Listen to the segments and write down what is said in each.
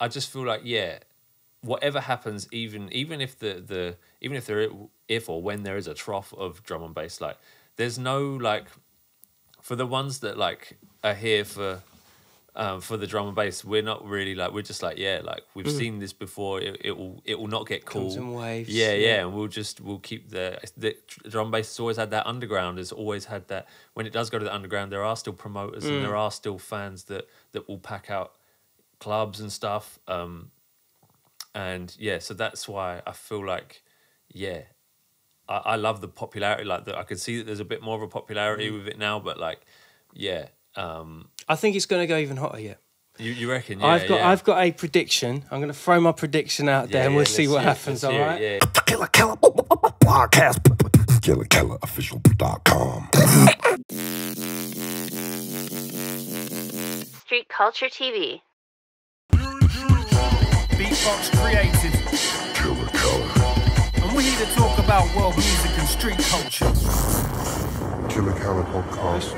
I just feel like yeah, whatever happens, even even if the the even if there if or when there is a trough of drum and bass, like there's no like for the ones that like are here for um, for the drum and bass, we're not really like we're just like yeah, like we've seen this before. It, it will it will not get cool. Waves, Yeah, yeah, yeah. and we'll just we'll keep the the drum and bass has always had that underground. Has always had that. When it does go to the underground, there are still promoters and there are still fans that that will pack out clubs and stuff. Um, and yeah, so that's why I feel like yeah, I, I love the popularity. Like that, I can see that there's a bit more of a popularity with it now, but like yeah. Um, I think it's going to go even hotter yet. you, you reckon? Yeah, I've got yeah. I've got a prediction. I'm going to throw my prediction out there, Yeah, and we'll yeah, see what hear happens. let's All hear it. Yeah. Killa Kela Podcast. KillaKelaOfficial.com. Street Culture TV. Beatbox created. Killa Kela. And we're here to talk about world music and street culture. Killa Kela Podcast.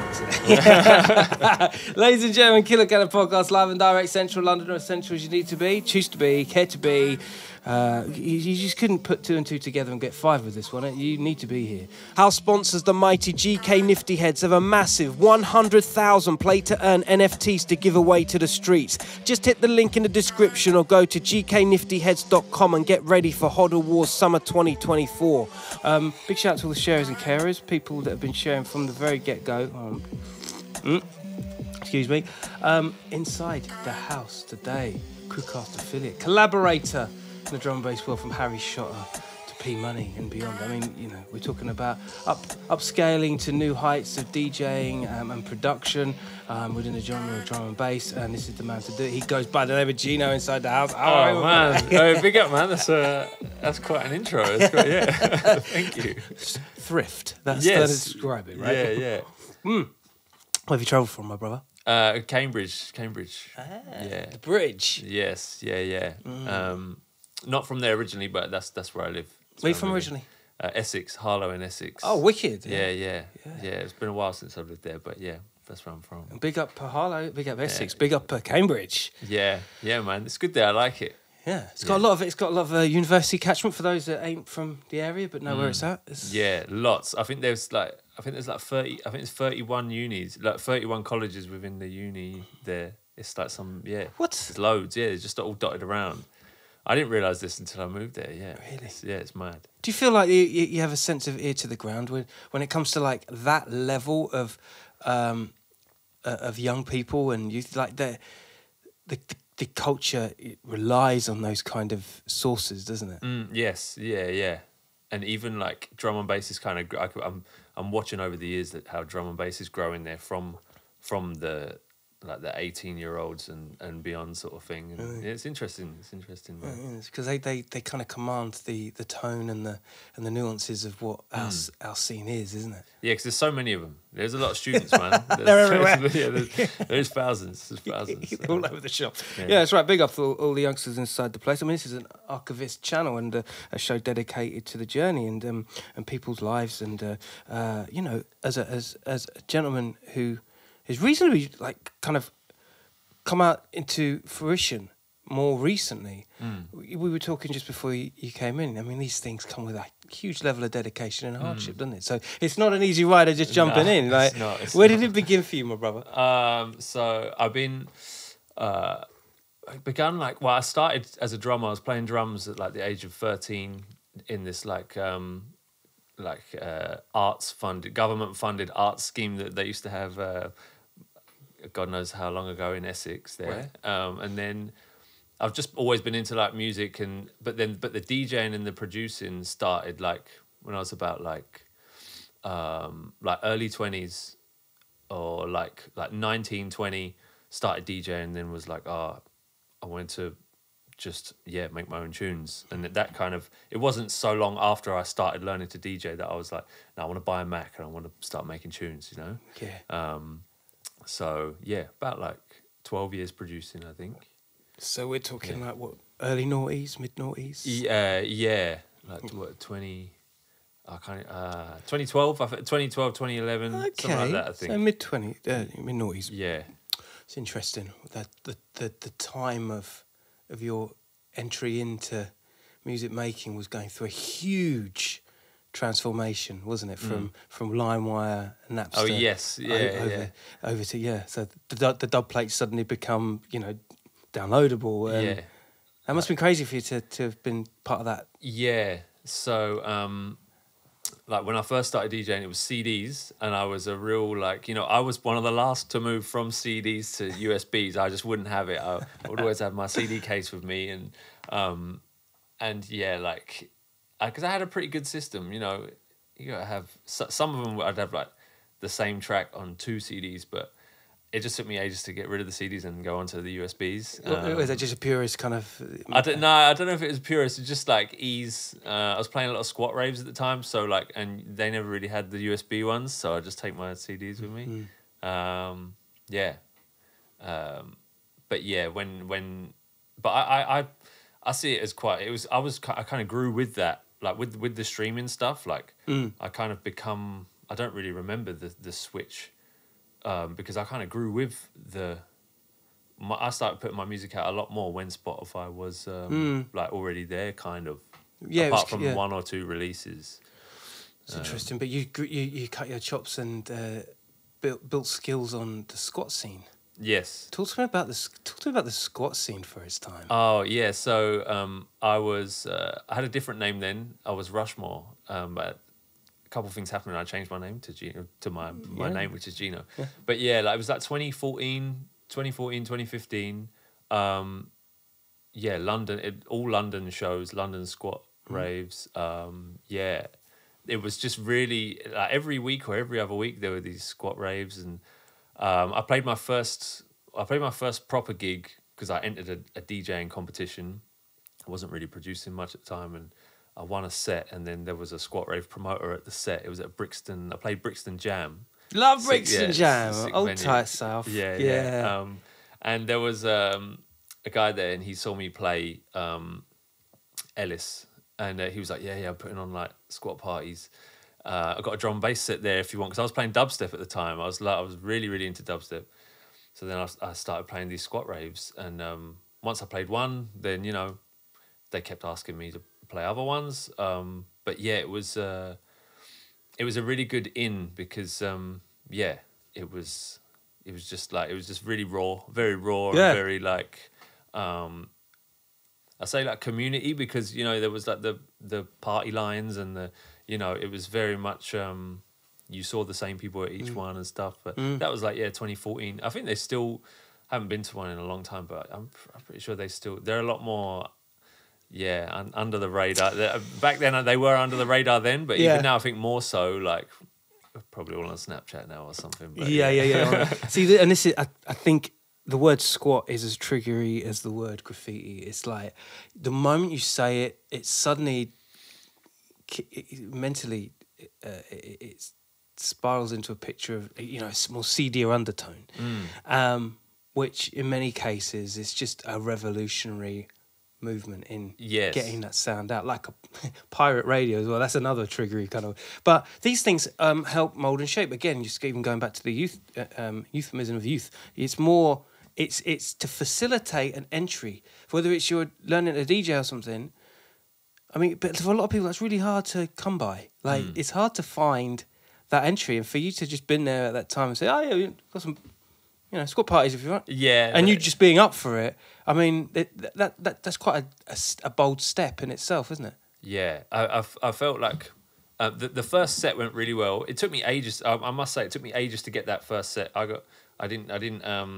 Ladies and gentlemen, Killer Cannon Podcast, live and direct, Central London, or as central as you need to be, choose to be, care to be. Uh, you, you just couldn't put two and two together and get five with this one. You need to be here. House sponsors the mighty GK Nifty Heads have a massive 100,000 play to earn NFTs to give away to the streets. Just hit the link in the description or go to gkniftyheads.com and get ready for Hodl Wars Summer 2024. Um, big shout out to all the sharers and carers, people that have been sharing from the very get go. Um, excuse me, um, inside the house today, Crucast affiliate, collaborator the drum and bass world from Harry Shotta to P Money and beyond. I mean, you know, we're talking about up upscaling to new heights of DJing um, and production um, within the genre of drum and bass, and this is the man to do it. He goes by the name of Gino inside the house. Oh man, oh, big up, man. That's uh, that's quite an intro. Quite, yeah, thank you. thrift. That's Yes. describe it, right? Yeah, yeah. Where have you travelled from, my brother? Uh, Cambridge, Cambridge. Ah. Yeah. The bridge. Yes, yeah, yeah. Um, not from there originally, but that's that's where I live. That's Where you from living. originally? Uh, Essex, Harlow in Essex. Oh, wicked. yeah, yeah, yeah, It's been a while since I've lived there, but yeah, that's where I'm from. Big up uh, Harlow, big up Essex, big up uh, Cambridge. Yeah, yeah, man. It's good there. I like it. Yeah, it's got a lot of it's got a lot of uh, university catchment for those that ain't from the area but know where it's at. It's, Mm. Yeah, lots. I think there's like I think there's like thirty. I think it's thirty one unis, like thirty one colleges within the uni there. It's like some yeah. What? There's loads. Yeah, it's just all dotted around. I didn't realize this until I moved there. Yeah. Really? It's- yeah, it's mad. Do you feel like you, you, have a sense of ear to the ground when when it comes to like that level of um, uh, of young people and youth? Like the the the culture relies on those kind of sources, doesn't it? Mm, yes. Yeah. Yeah. And even like drum and bass is kind of. I, I'm I'm watching over the years that how drum and bass is growing there from from the like the 18 year olds and and beyond sort of thing and yeah, it's interesting it's interesting man. Because they, they, they kind of command the, the tone and the and the nuances of what our, s- our scene is, isn't it? Yeah, because there's so many of them. There's a lot of students, man. There's, They're everywhere. yeah, there's, there's thousands. There's thousands. so. all over the shop. Yeah. Yeah. that's right. Big up for all, all the youngsters inside the place. I mean, this is an archivist channel and uh, a show dedicated to the journey and um, and people's lives. And uh, uh, you know, as a as as a gentleman who is reasonably like kind of come out into fruition more recently. We, we were talking just before you, you came in. I mean, these things come with a huge level of dedication and hardship, doesn't it? So it's not an easy ride of just jumping No, in. it's Like, not, it's where not. did it begin for you, my brother? Um, so I've been, uh, I began like well, I started as a drummer. I was playing drums at like the age of thirteen in this like um, like uh, arts funded, government funded arts scheme that they used to have. Uh, God knows how long ago in Essex there, um, and then. I've just always been into like music and but then but the DJing and the producing started like when I was about like um like early 20s or like like 19 20 started DJing and then was like oh I wanted to just yeah make my own tunes and that- that kind of it wasn't so long after I started learning to DJ that I was like no I want to buy a Mac and I want to start making tunes you know Yeah. um so yeah about like 12 years producing I think So we're talking like what early noughties, mid noughties. Yeah, yeah, like what twenty? I can't. Uh, twenty twelve. I think twenty twelve, twenty eleven, Okay, something like that. I think. so mid twenty, uh, mid noughties. yeah, It's interesting that the, the the time of of your entry into music making was going through a huge transformation, wasn't it? From from LimeWire, and Napster. Mm. Oh, yes. Yeah, over, yeah. over to yeah. So the dub- the dub plates suddenly become you know downloadable. And yeah. that must have been crazy for you to to have been part of that. Yeah. So, um, like when I first started DJing, it was CDs, and I was a real like you know I was one of the last to move from CDs to USBs. I just wouldn't have it. I, I would always have my CD case with me, and um, and yeah, like because I, had a pretty good system. You know, you gotta have some of them. I'd have like the same track on two CDs, but it just took me ages to get rid of the CDs and go onto the USBs. Um, was that just a purist kind of? I don't know. I don't know if it was purist. It's just like ease. Uh, I was playing a lot of squat raves at the time, so like, and they never really had the USB ones, so I just take my CDs with me. Um, yeah, um, but yeah, when when, but I, I I I see it as quite. It was I was I kind of grew with that, like with with the streaming stuff. Like I kind of become. I don't really remember the the switch, um, because I kind of grew with the my, I started putting my music out a lot more when Spotify was um, like already there, kind of. Yeah, it was- Apart from yeah. one or two releases. It's interesting, but you you you cut your chops and uh, built built skills on the squat scene. Yes. Talk to me about this. Talk to me about the squat scene for its time. Oh yeah. So um, I was uh, I had a different name then. I was Rushmore, um, but a couple of things happened. and I changed my name to Gino to my my Yeah. name, which is Gino. But yeah, like it was like 2014, 2014, 2015. Um, yeah, London. It, all London shows, London squat raves. Um, yeah, it was just really like every week or every other week there were these squat raves, and um, I played my first. I played my first proper gig because I entered a, a DJing competition. I wasn't really producing much at the time, and I won a set. And then there was a squat rave promoter at the set. It was at Brixton. I played Brixton Jamm. Love Sick- Brixton yeah, Jamm, old venue. tight South. Yeah, yeah. yeah. Um, and there was um, a guy there, and he saw me play um, Ellis, and uh, he was like, "Yeah, yeah, I'm putting on like squat parties. Uh, I got a drum and bass set there if you want, because I was playing dubstep at the time. I was like, I was really, really into dubstep. So then I, I started playing these squat raves, and um, once I played one, then you know, they kept asking me to play other ones. Um, but yeah, it was uh, it was a really good in because um, yeah, it was it was just like it was just really raw, very raw, Yeah. and very like um, I say like community because you know there was like the the party lines and the you know it was very much um, you saw the same people at each mm. one and stuff. But mm. that was like yeah, 2014. I think they still haven't been to one in a long time, but I'm I'm pretty sure they still they're a lot more. Yeah, un- under the radar. Back then, uh, they were under the radar then, but Yeah. even now, I think more so. Like, probably all on Snapchat now or something. But yeah, yeah, yeah. See, and this is, I, I think the word squat is as triggery as the word graffiti. It's like the moment you say it, it suddenly it, mentally uh, it, it spirals into a picture of you know a s- more seedier undertone, um, which in many cases is just a revolutionary movement in Yes. getting that sound out like a pirate radio as well. That's another triggery kind of. But these things um, help mold and shape. Again just even going back to the youth uh, um, euphemism of youth it's more it's it's to facilitate an entry. Whether it's you're learning to dj or something i mean but for a lot of people that's really hard to come by like Hmm. it's hard to find that entry and for you to just been there at that time and say oh yeah we've got some you know squad parties if you want Yeah, and you just being up for it i mean that, that, that that's quite a a bold step in itself isn't it Yeah, I I felt like uh, the, the first set went really well. It took me ages. I, I must say, it took me ages to get that first set. I got, I didn't, I didn't. Um,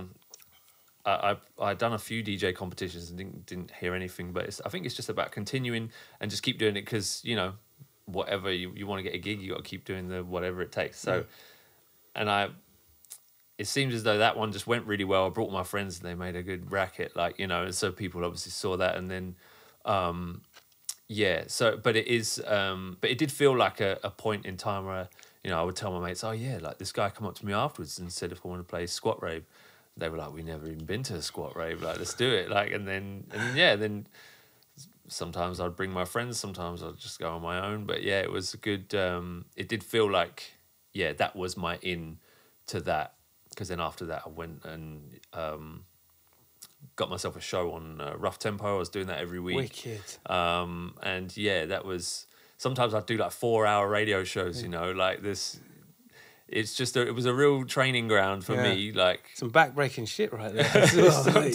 I, I I'd done a few DJ competitions and didn't didn't hear anything. But it's, I think it's just about continuing and just keep doing it because you know, whatever you, you want to get a gig, you got to keep doing the whatever it takes. So, and I, it seems as though that one just went really well. I brought my friends and they made a good racket, like you know, and so people obviously saw that, and then, um, yeah. So, but it is, um, but it did feel like a, a point in time where you know I would tell my mates, oh yeah, like this guy come up to me afterwards and said if I want to play squat rave, they were like, we never even been to a squat rave, like let's do it, like, and then and then, yeah, then sometimes I'd bring my friends, sometimes I'd just go on my own. But yeah, it was a good. Um, it did feel like yeah, that was my in to that because then after that I went and um, got myself a show on uh, Rough Tempo. I was doing that every week. Wicked. Um, and yeah, that was sometimes I'd do like four hour radio shows, you know, like this. It's just a, it was a real training ground for Yeah. me. Like Some backbreaking shit right there. well.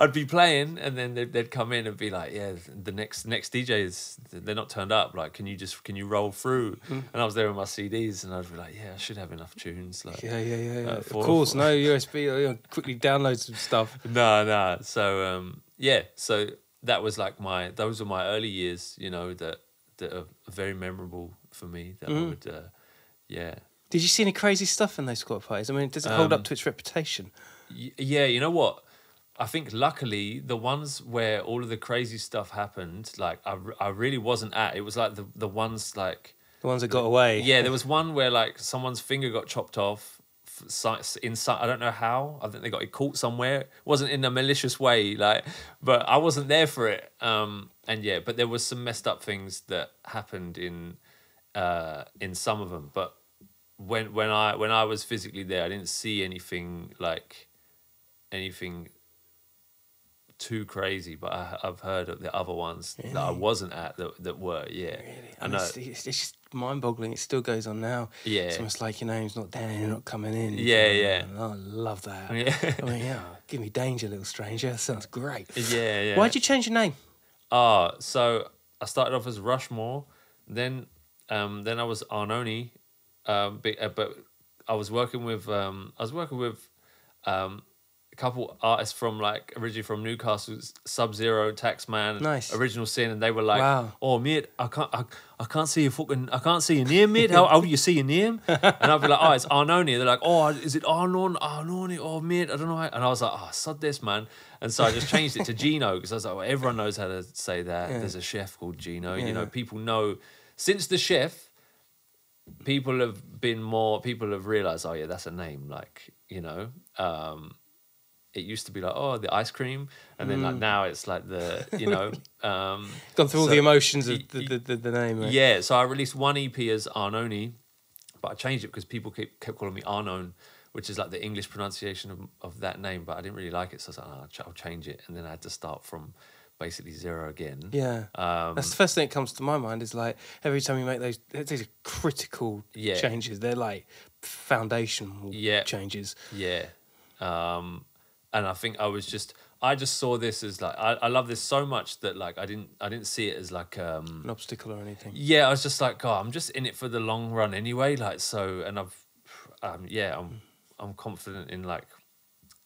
I'd be playing, and then they'd, they'd come in and be like, "Yeah, the next next DJs they're not turned up. Like, can you just can you roll through?" And I was there with my CDs, and I'd be like, "Yeah, I should have enough tunes." Like, yeah, yeah, yeah. yeah. Uh, of course, no USB. Quickly download some stuff. no, no. So um, yeah, so that was like my those were my early years. You know that that are very memorable for me. That I would, uh, yeah. Did you see any crazy stuff in those squad parties? I mean, does it hold Um, up to its reputation? Yeah, you know what? I think luckily the ones where all of the crazy stuff happened, like I, r- I really wasn't at. It was like the the ones like The ones that got away. yeah, there was one where like someone's finger got chopped off inside. I don't know how. I think they got it caught somewhere. It wasn't in a malicious way, like, but I wasn't there for it. Um, and yeah, but there was some messed up things that happened in uh in some of them, but when when I when I was physically there, I didn't see anything like anything too crazy. But I, I've heard of the other ones that I wasn't at that that were. Yeah, I And know. it's, it's, it's just mind-boggling. It still goes on now. Yeah. it's almost like your name's not down, you're not coming in. Yeah, yeah. Oh, I love that. Yeah. I mean, yeah, give me danger, little stranger. That sounds great. Yeah, yeah. Why'd you change your name? Ah, so I started off as Rushmore, then um, then I was Arnoni, um, but, uh, but I was working with um, I was working with um, a couple artists from like originally from Newcastle, Sub Zero, Taxman, Nice. Original Sin, and they were like, Wow. "Oh, mate, I can't, I, I can't see your fucking, I can't see your name, mate. How, how do you see your name?" And I'd be like, "Oh, it's Arnoni." They're like, "Oh, is it Arnon, Arnoni? Oh, mate, I don't know." How. And I was like, "Oh, sod this, man." And so I just changed it to Gino because I was like, well, everyone knows how to say that. There's a chef called Gino. Yeah. You know, people know since the chef, people have been more. People have realized, oh yeah, that's a name. Like you know, um, it used to be like, oh, the ice cream, and then like now it's like the you know. Um, Gone through all the emotions of the, the, the, the name. right? yeah, so I released one EP as Arnoni, but I changed it because people kept, kept calling me Arnon, which is like the English pronunciation of, of that name, but I didn't really like it, so I was like, oh, I'll change it, and then I had to start from basically zero again. Yeah. Um, That's the first thing that comes to my mind is like every time you make those, these critical Yeah. changes. They're like foundational Yeah. changes. Yeah. Um, and I think I was just I just saw this as like I, I love this so much that like I didn't I didn't see it as like um An obstacle or anything. yeah, I was just like, God, I'm just in it for the long run anyway. Like so and I've um yeah, I'm I'm confident in like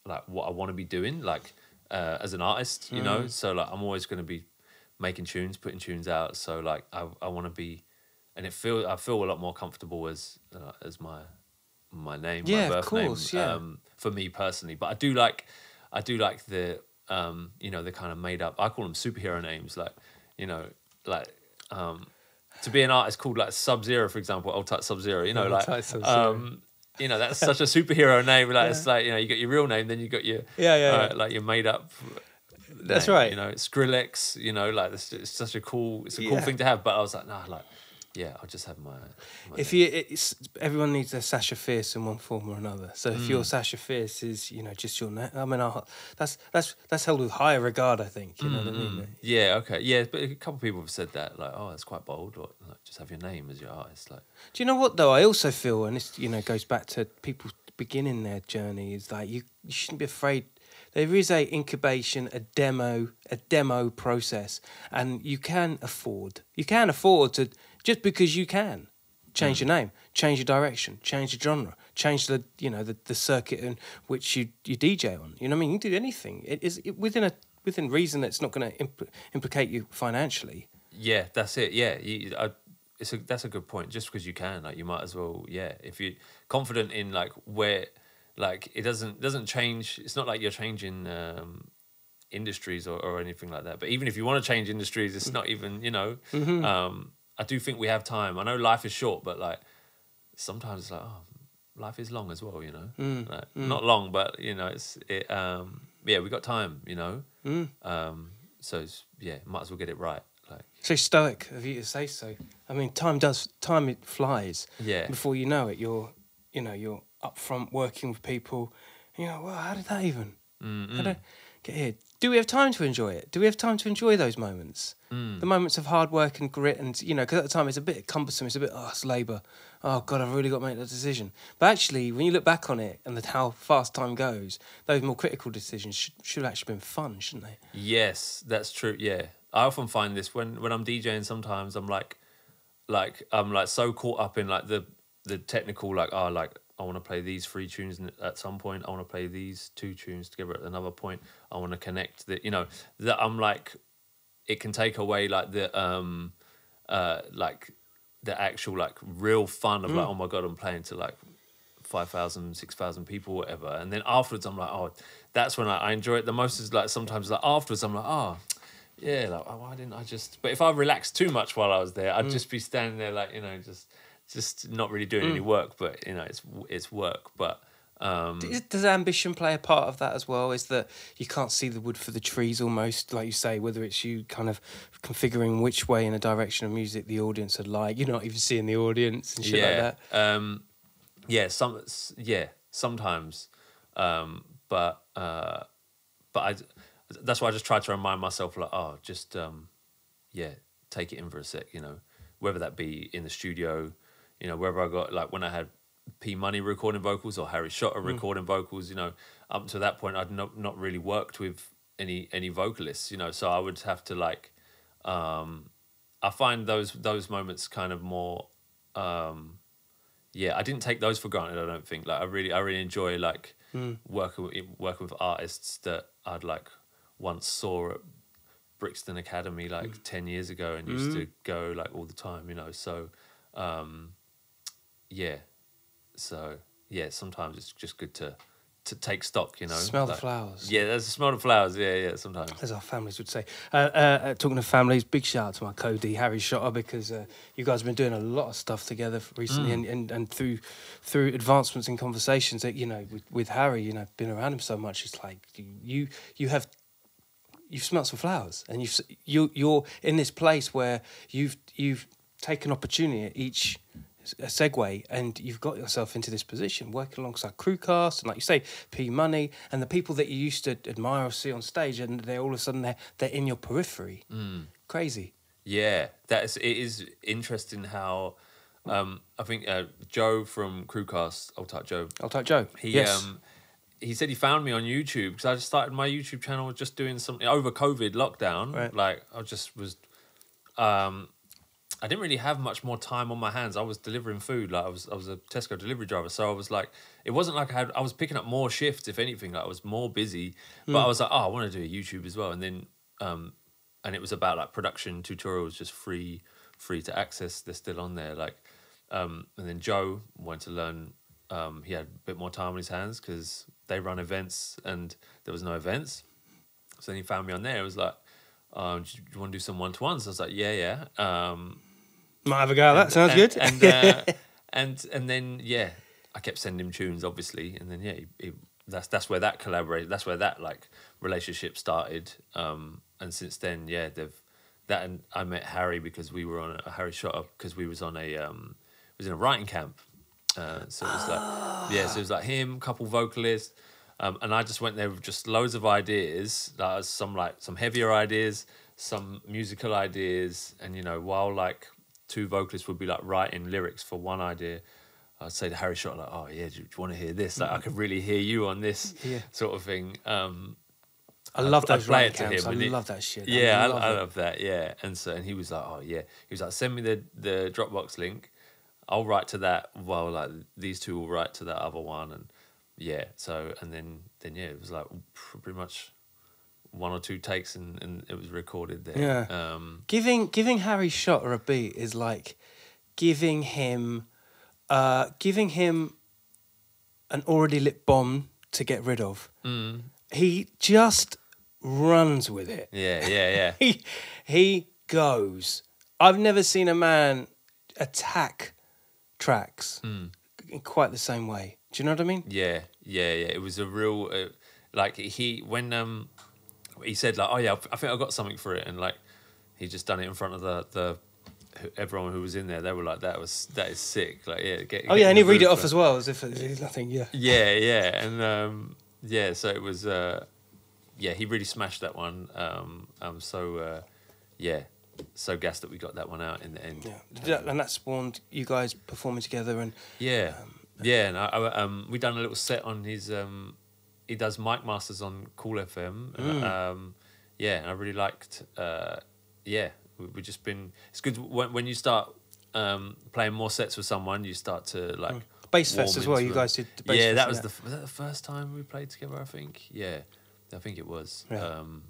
like what I want to be doing, like uh, as an artist, you know. So like I'm always gonna be making tunes, putting tunes out. So like I I wanna be and it feel I feel a lot more comfortable as uh, as my my name, Yeah, my of birth course, name, yeah. um, for me personally. But I do like, I do like the, um, you know, the kind of made up. I call them superhero names, like, you know, like, um, to be an artist called like Sub Zero, for example, Old Type Sub Zero. You know, Old like, um, you know, that's such a superhero name. Like, it's like you know, you got your real name, then you got your, Yeah, yeah, uh, yeah. like your made up. That's right. You know, Skrillex. You know, like it's, it's such a cool, it's a cool thing to have. But I was like, nah, like, yeah, I'll just have my. my If name. you, it's everyone needs a Sasha Fierce in one form or another. So if Mm. your Sasha Fierce is, you know, just your name, I mean, I, that's that's that's held with higher regard. I think. You know what I Mm-hmm. mean? Yeah, okay. Yeah, but a couple of people have said that, like, oh, that's quite bold, or like, just have your name as your artist. Like, Do you know what though? I also feel, and this you know goes back to people beginning their journey, is like you you shouldn't be afraid. There is a incubation, a demo, a demo process, and you can afford. You can afford to just because you can change your name, change your direction, change your genre, change the you know the, the circuit in which you you DJ on. You know what I mean? You can do anything. It is it, within a within reason that's not going to imp- implicate you financially. yeah, that's it. Yeah, you, I, it's a that's a good point. Just because you can, like, you might as well. Yeah, if you're confident in like where, like, it doesn't doesn't change. It's not like you're changing. um industries or, or anything like that but even if you want to change industries it's not even you know um i do think we have time i know life is short but like sometimes it's like oh life is long as well you know mm, like, mm. not long but you know it's it um yeah we got time you know mm. um so it's, yeah might as well get it right like So stoic of you to say so. I mean, time does time it flies. Yeah. Before you know it, you're you know you're up front working with people. you know, well, how did that even? How did, get here. Do we have time to enjoy it? Do we have time to enjoy those moments? Mm. The moments of hard work and grit, and you know, because at the time it's a bit cumbersome. It's a bit, oh, it's labour. Oh God, I've really got to make that decision. But actually, when you look back on it and the, how fast time goes, those more critical decisions should, should have actually been fun, shouldn't they? Yes, that's true. Yeah, I often find this when when I'm DJing. Sometimes I'm like, like I'm like so caught up in like the the technical like oh like I want to play these three tunes at some point I want to play these two tunes together at another point I want to connect that you know that I'm like it can take away like the um uh like the actual like real fun of like oh my god I'm playing to like 5,000, 6,000 people, whatever. And then afterwards, I'm like, oh, that's when I, I enjoy it the most. Is like sometimes like afterwards, I'm like, oh, yeah, like oh, why didn't I just? But if I relaxed too much while I was there, I'd just be standing there like you know, just just not really doing any work. But you know, it's it's work. But um, Does- Does ambition play a part of that as well? Is that you can't see the wood for the trees almost, like you say, whether it's you kind of configuring which way in a direction of music the audience would like, you're not even seeing the audience and shit like that. um, yeah, some yeah, sometimes, um, but uh, but I that's why I just try to remind myself like, oh, just um, yeah, take it in for a sec, you know, whether that be in the studio, you know, wherever I got like when I had P Money recording vocals or Harry Shotta recording vocals, you know, up to that point I'd not not really worked with any any vocalists, you know, so I would have to like um I find those those moments kind of more um yeah, I didn't take those for granted. I don't think like I really I really enjoy like working with, working with artists that I'd like once saw at Brixton Academy like ten years ago and used to go like all the time. You know, so um, yeah, so yeah, sometimes it's just good to to take stock. You know, Smell the flowers. Yeah, there's a smell the flowers. Yeah, yeah. Sometimes. As our families would say. Uh, uh, uh, talking of families, big shout out to my Cody, Harry Shotta, because uh, you guys have been doing a lot of stuff together recently, and, and, and through through advancements in conversations that you know with, with Harry, you know, been around him so much, it's like you you have you've smelt some flowers, and you've you you're in this place where you've you've taken opportunity at each a segue and you've got yourself into this position working alongside Crucast and like you say p money and the people that you used to admire or see on stage and they're all of a sudden they're, they're in your periphery crazy Yeah, that is. It is interesting how. Um, I think uh, Joe from Crucast i'll Type Joe, i'll type joe he yes um he said he found me on YouTube because I just started my YouTube channel just doing something over COVID lockdown. Right. Like I just was, um, I didn't really have much more time on my hands. I was delivering food. Like I was, I was a Tesco delivery driver, so I was like, it wasn't like I had. I was picking up more shifts, if anything. Like I was more busy, but I was like, oh, I want to do a YouTube as well. And then, um, and it was about like production tutorials, just free, free to access. They're still on there. Like, um, and then Joe wanted to learn. Um, he had a bit more time on his hands because they run events and there was no events. So then he found me on there. It was like, um, do you want to do some one to ones? I was like, yeah, yeah. Um, might have a go at that sounds and, good And uh, and and then yeah, I kept sending him tunes, obviously, and then yeah, he, he, that's that's where that collaborate. That's where that like relationship started. Um, and since then, yeah, they've that and I met Harry because we were on a Harry Shotta because we was on a um, was in a writing camp. Uh, so it was like yeah, so it was like him, couple vocalists. Um, and I just went there with just loads of ideas, like some like some heavier ideas, some musical ideas, and you know, while like two vocalists would be like writing lyrics for one idea, I'd say to Harry Shot like, "Oh yeah, do, you- do you want to hear this? Like, I could really hear you on this Yeah. sort of thing." Um, i love I'd those play writing it to camps him i love that shit yeah, I, love I love that. Yeah, and so and he was like, "Oh yeah," he was like, "Send me the the Dropbox link. I'll write to that while like these two will write to that other one." And yeah, so and then then yeah, it was like pretty much one or two takes and, and it was recorded there. Yeah. Um, Giving giving Harry Shotta a beat is like giving him uh giving him an already lit bomb to get rid of. mm, He just runs with it. yeah, yeah, yeah. He he goes. I've never seen a man attack tracks Mm. in quite the same way. Do you know what I mean? Yeah, yeah, yeah. It was a real uh, like he when um he said like oh yeah I think I got something for it and like he just done it in front of the the everyone who was in there they were like that was that is sick like yeah get, Oh yeah, and he read it off as well as if it's nothing. Yeah. yeah yeah and um yeah so it was uh yeah, he really smashed that one. Um, I'm so uh, yeah, so gassed that we got that one out in the end. Yeah, Did and that spawned you guys performing together and Yeah, yeah, and I, I, um, we done a little set on his. Um, he does mic masters on Kool FM. and, Um, yeah, and I really liked. Uh, yeah, we we just been. It's good when when you start um, playing more sets with someone, you start to like. Bass Fest as well. You them. guys did the Bass yeah, Fest that was the was that the first time we played together. I think. Yeah, I think it was. Yeah. Um,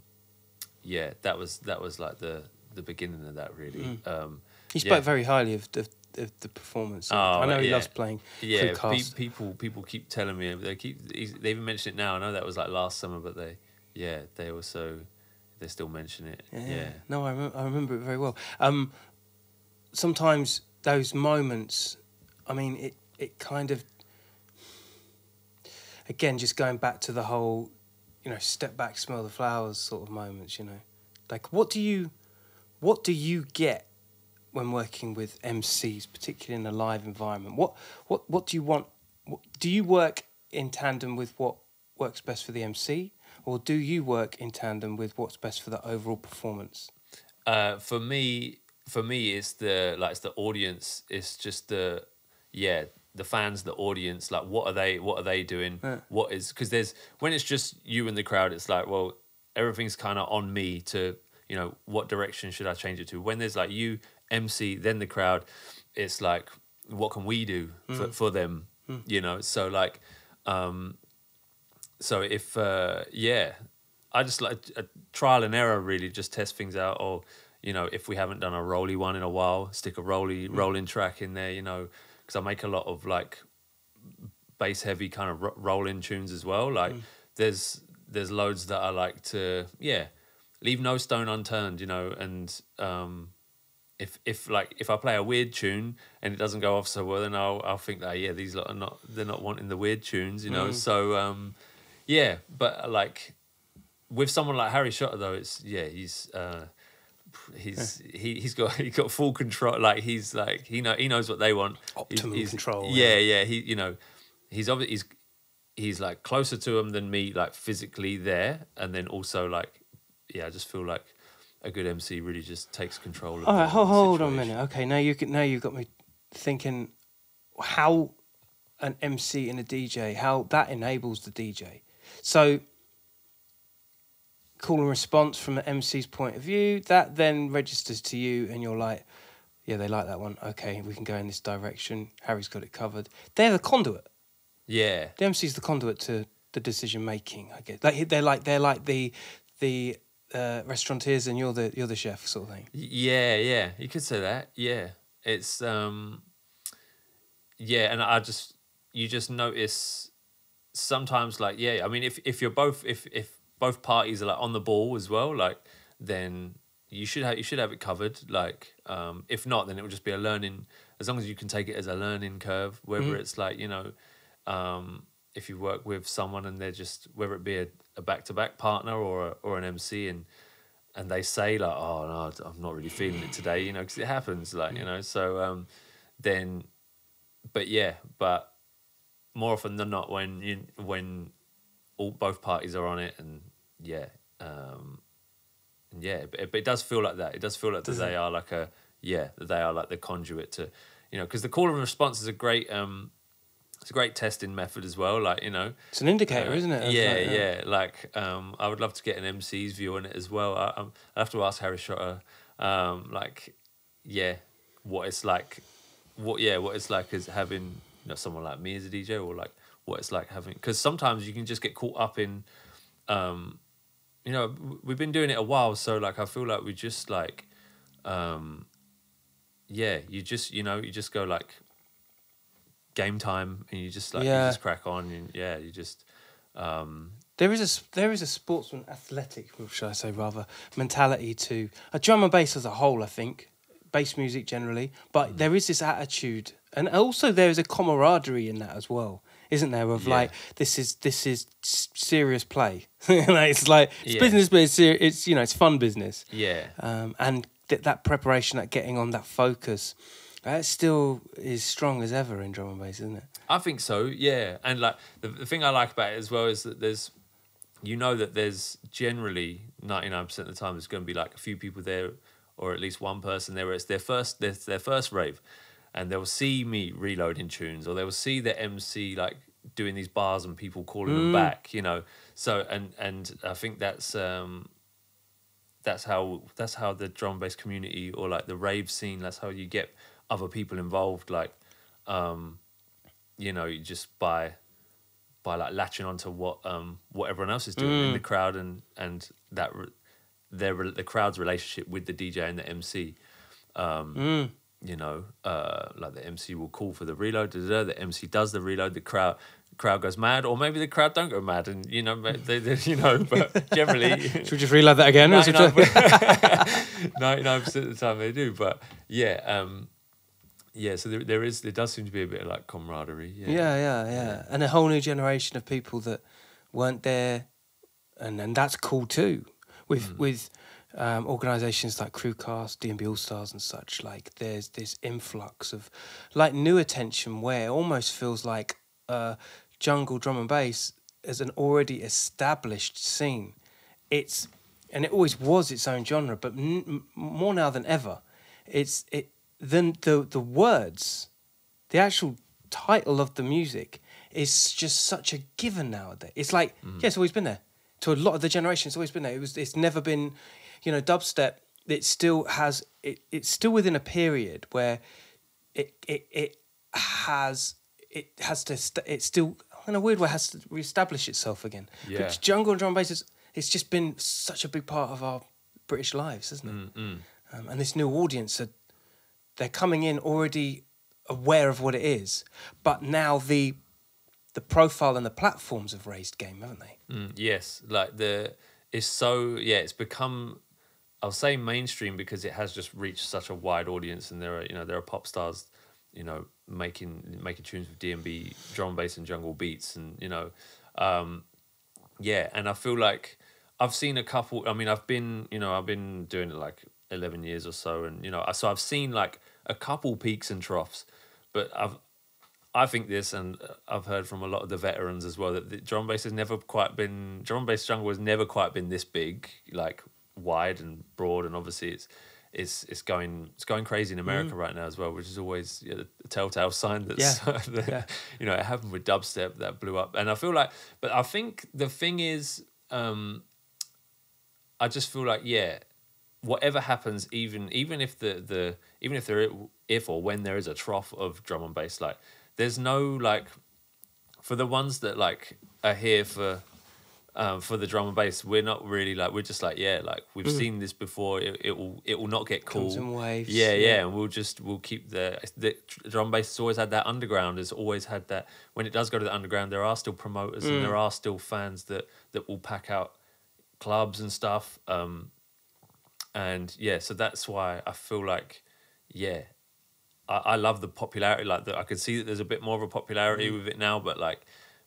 yeah, that was that was like the the beginning of that really. Um, He yeah. spoke very highly of the of the performance. Oh, I know he yeah. loves playing. Yeah, pe- people people keep telling me they keep they even mention it now. I know that was like last summer, but they yeah they also they still mention it. Yeah, No, I, rem- I remember it very well. Um, sometimes those moments, I mean, it, it kind of, again, just going back to the whole, you know, step back, smell the flowers sort of moments, you know. Like, what do you, what do you get when working with MCs, particularly in a live environment? What, what, what do you want? What, do you work in tandem with what works best for the MC? Or do you work in tandem with what's best for the overall performance? Uh, for me, for me, it's the like it's the audience. It's just the yeah the fans, the audience. Like, what are they? What are they doing? Yeah. What is because there's when it's just you and the crowd. It's like well, everything's kind of on me to you know what direction should I change it to. When there's like you MC, then the crowd. It's like what can we do for for them? You know. So like. um so if uh yeah i just like a trial and error really just test things out or you know if we haven't done a rolly one in a while stick a rolly rolling track in there you know because i make a lot of like bass heavy kind of ro- rolling tunes as well like there's there's loads that i like to yeah leave no stone unturned you know and um if if like if I play a weird tune and it doesn't go off so well, then I'll I'll think that yeah these lot are not they're not wanting the weird tunes, you know. So um, yeah, but uh, like with someone like Harry Shotta though, it's yeah he's uh, he's he he's got he got full control. Like he's like he know he knows what they want. He's- Optimum he's- control, Yeah, yeah. He you know he's obviously he's he's like closer to him than me, like physically there, and then also like yeah, I just feel like a good MC really just takes control. Of All right, hold, hold on a minute. Okay, now you can, now you've got me thinking how an MC and a DJ how that enables the DJ. So call and response from an MC's point of view that then registers to you, and you're like, yeah, they like that one. Okay, we can go in this direction. Harry's got it covered. They're the conduit. Yeah, The MC's the conduit to the decision making. I guess like they're like they're like the the uh, restaurateurs, and you're the you're the chef sort of thing. Yeah, yeah, you could say that. Yeah, it's um, yeah, and I just you just notice sometimes like yeah, I mean if if you're both if if both parties are like on the ball as well, like then you should have you should have it covered. Like um, if not, then it will just be a learning. As long as you can take it as a learning curve, whether it's like you know, um, if you work with someone and they're just whether it be a, a back-to-back partner or a, or an MC and and they say like oh no i'm not really feeling it today you know because it happens like you know so um then but yeah but more often than not when you when all both parties are on it and yeah um and yeah but, but it does feel like that. It does feel like that they are like a yeah that they are like the conduit to you know because the call and response is a great um it's a great testing method as well like you know It's an indicator, uh, isn't it? Yeah, like, uh, yeah. Like, um, I would love to get an MC's view on it as well. I, um, I have to ask Harry Shotta, um, like, yeah, what it's like, what yeah, what it's like as having you know someone like me as a DJ, or like what it's like having because sometimes you can just get caught up in, um, you know, we've been doing it a while, so like I feel like we just like, um, yeah, you just you know you just go like game time and you just like Yeah. you just crack on and yeah you just um there is a there is a sportsman athletic, or should I say rather, mentality to a drum and bass as a whole. I think bass music generally, but Mm. there is this attitude, and also there is a camaraderie in that as well, isn't there? Of Yeah. like this is this is serious play. like, it's like it's Yeah. business, but it's it's you know it's fun business. yeah um, and th- that preparation, that getting on, that focus, that still is strong as ever in drum and bass, isn't it? I think so, yeah. And like the, the thing I like about it as well is that there's you know that there's generally 99% of the time there's going to be like a few people there or at least one person there where it's their first their, their first rave and they'll see me reloading tunes or they will see the MC like doing these bars and people calling them back you know so and and I think that's um that's how that's how the drum and bass community or like the rave scene that's how you get other people involved like um you know just by by like latching onto what um what everyone else is doing in the crowd and and that re- their the crowd's relationship with the DJ and the MC um you know uh like the MC will call for the reload da, da, da, the MC does the reload the crowd crowd goes mad or maybe the crowd don't go mad and you know they, they you know but generally Should we just reload that again? we- 99 percent of the time they do but yeah um yeah so there, there is there does seem to be a bit of like camaraderie yeah Yeah, yeah, yeah. And a whole new generation of people that weren't there, and and that's cool too. With Mm. with um, organisations like Crucast, DnB All Stars, and such. Like there's this influx of like new attention where it almost feels like uh, jungle drum and bass is an already established scene. It's and it always was its own genre, but n- more now than ever, it's it. Then the the words the actual title of the music is just such a given nowadays. It's like, mm. yeah, it's always been there. To a lot of the generation, it's always been there. It was it's never been, you know, dubstep, it still has it it's still within a period where it it it has it has to st- it still in a weird way has to reestablish itself again. Yeah. But jungle and drum bass is it's just been such a big part of our British lives, isn't it? Mm, mm. Um, and this new audience are they're coming in already aware of what it is, but now the the profile and the platforms have raised game, haven't they? Mm, yes, like the it's so yeah, it's become I'll say mainstream because it has just reached such a wide audience, and there are you know there are pop stars, you know making making tunes with DnB drum bass and jungle beats, and you know, um, yeah, and I feel like I've seen a couple. I mean, I've been you know I've been doing it like eleven years or so, and you know so I've seen like a couple peaks and troughs, but I've I think this, and I've heard from a lot of the veterans as well, that the drum bass has never quite been drum bass jungle has never quite been this big, like wide and broad, and obviously it's it's it's going it's going crazy in America right now as well, which is always yeah, a telltale sign that, Yeah, that yeah. you know it happened with dubstep that blew up, and I feel like, but I think the thing is, um, I just feel like yeah, whatever happens, even even if the the even if there if or when there is a trough of drum and bass, like there's no like for the ones that like are here for um, for the drum and bass, we're not really like we're just like yeah, like we've seen this before. It, it will it will not get cool. Waves, Yeah, yeah, yeah. and we'll just we'll keep the the drum and bass has always had that underground. Has always had that. When it does go to the underground, there are still promoters and there are still fans that that will pack out clubs and stuff. Um, and yeah, so that's why I feel like yeah, I, I love the popularity. Like that, I can see that there's a bit more of a popularity with it now, but like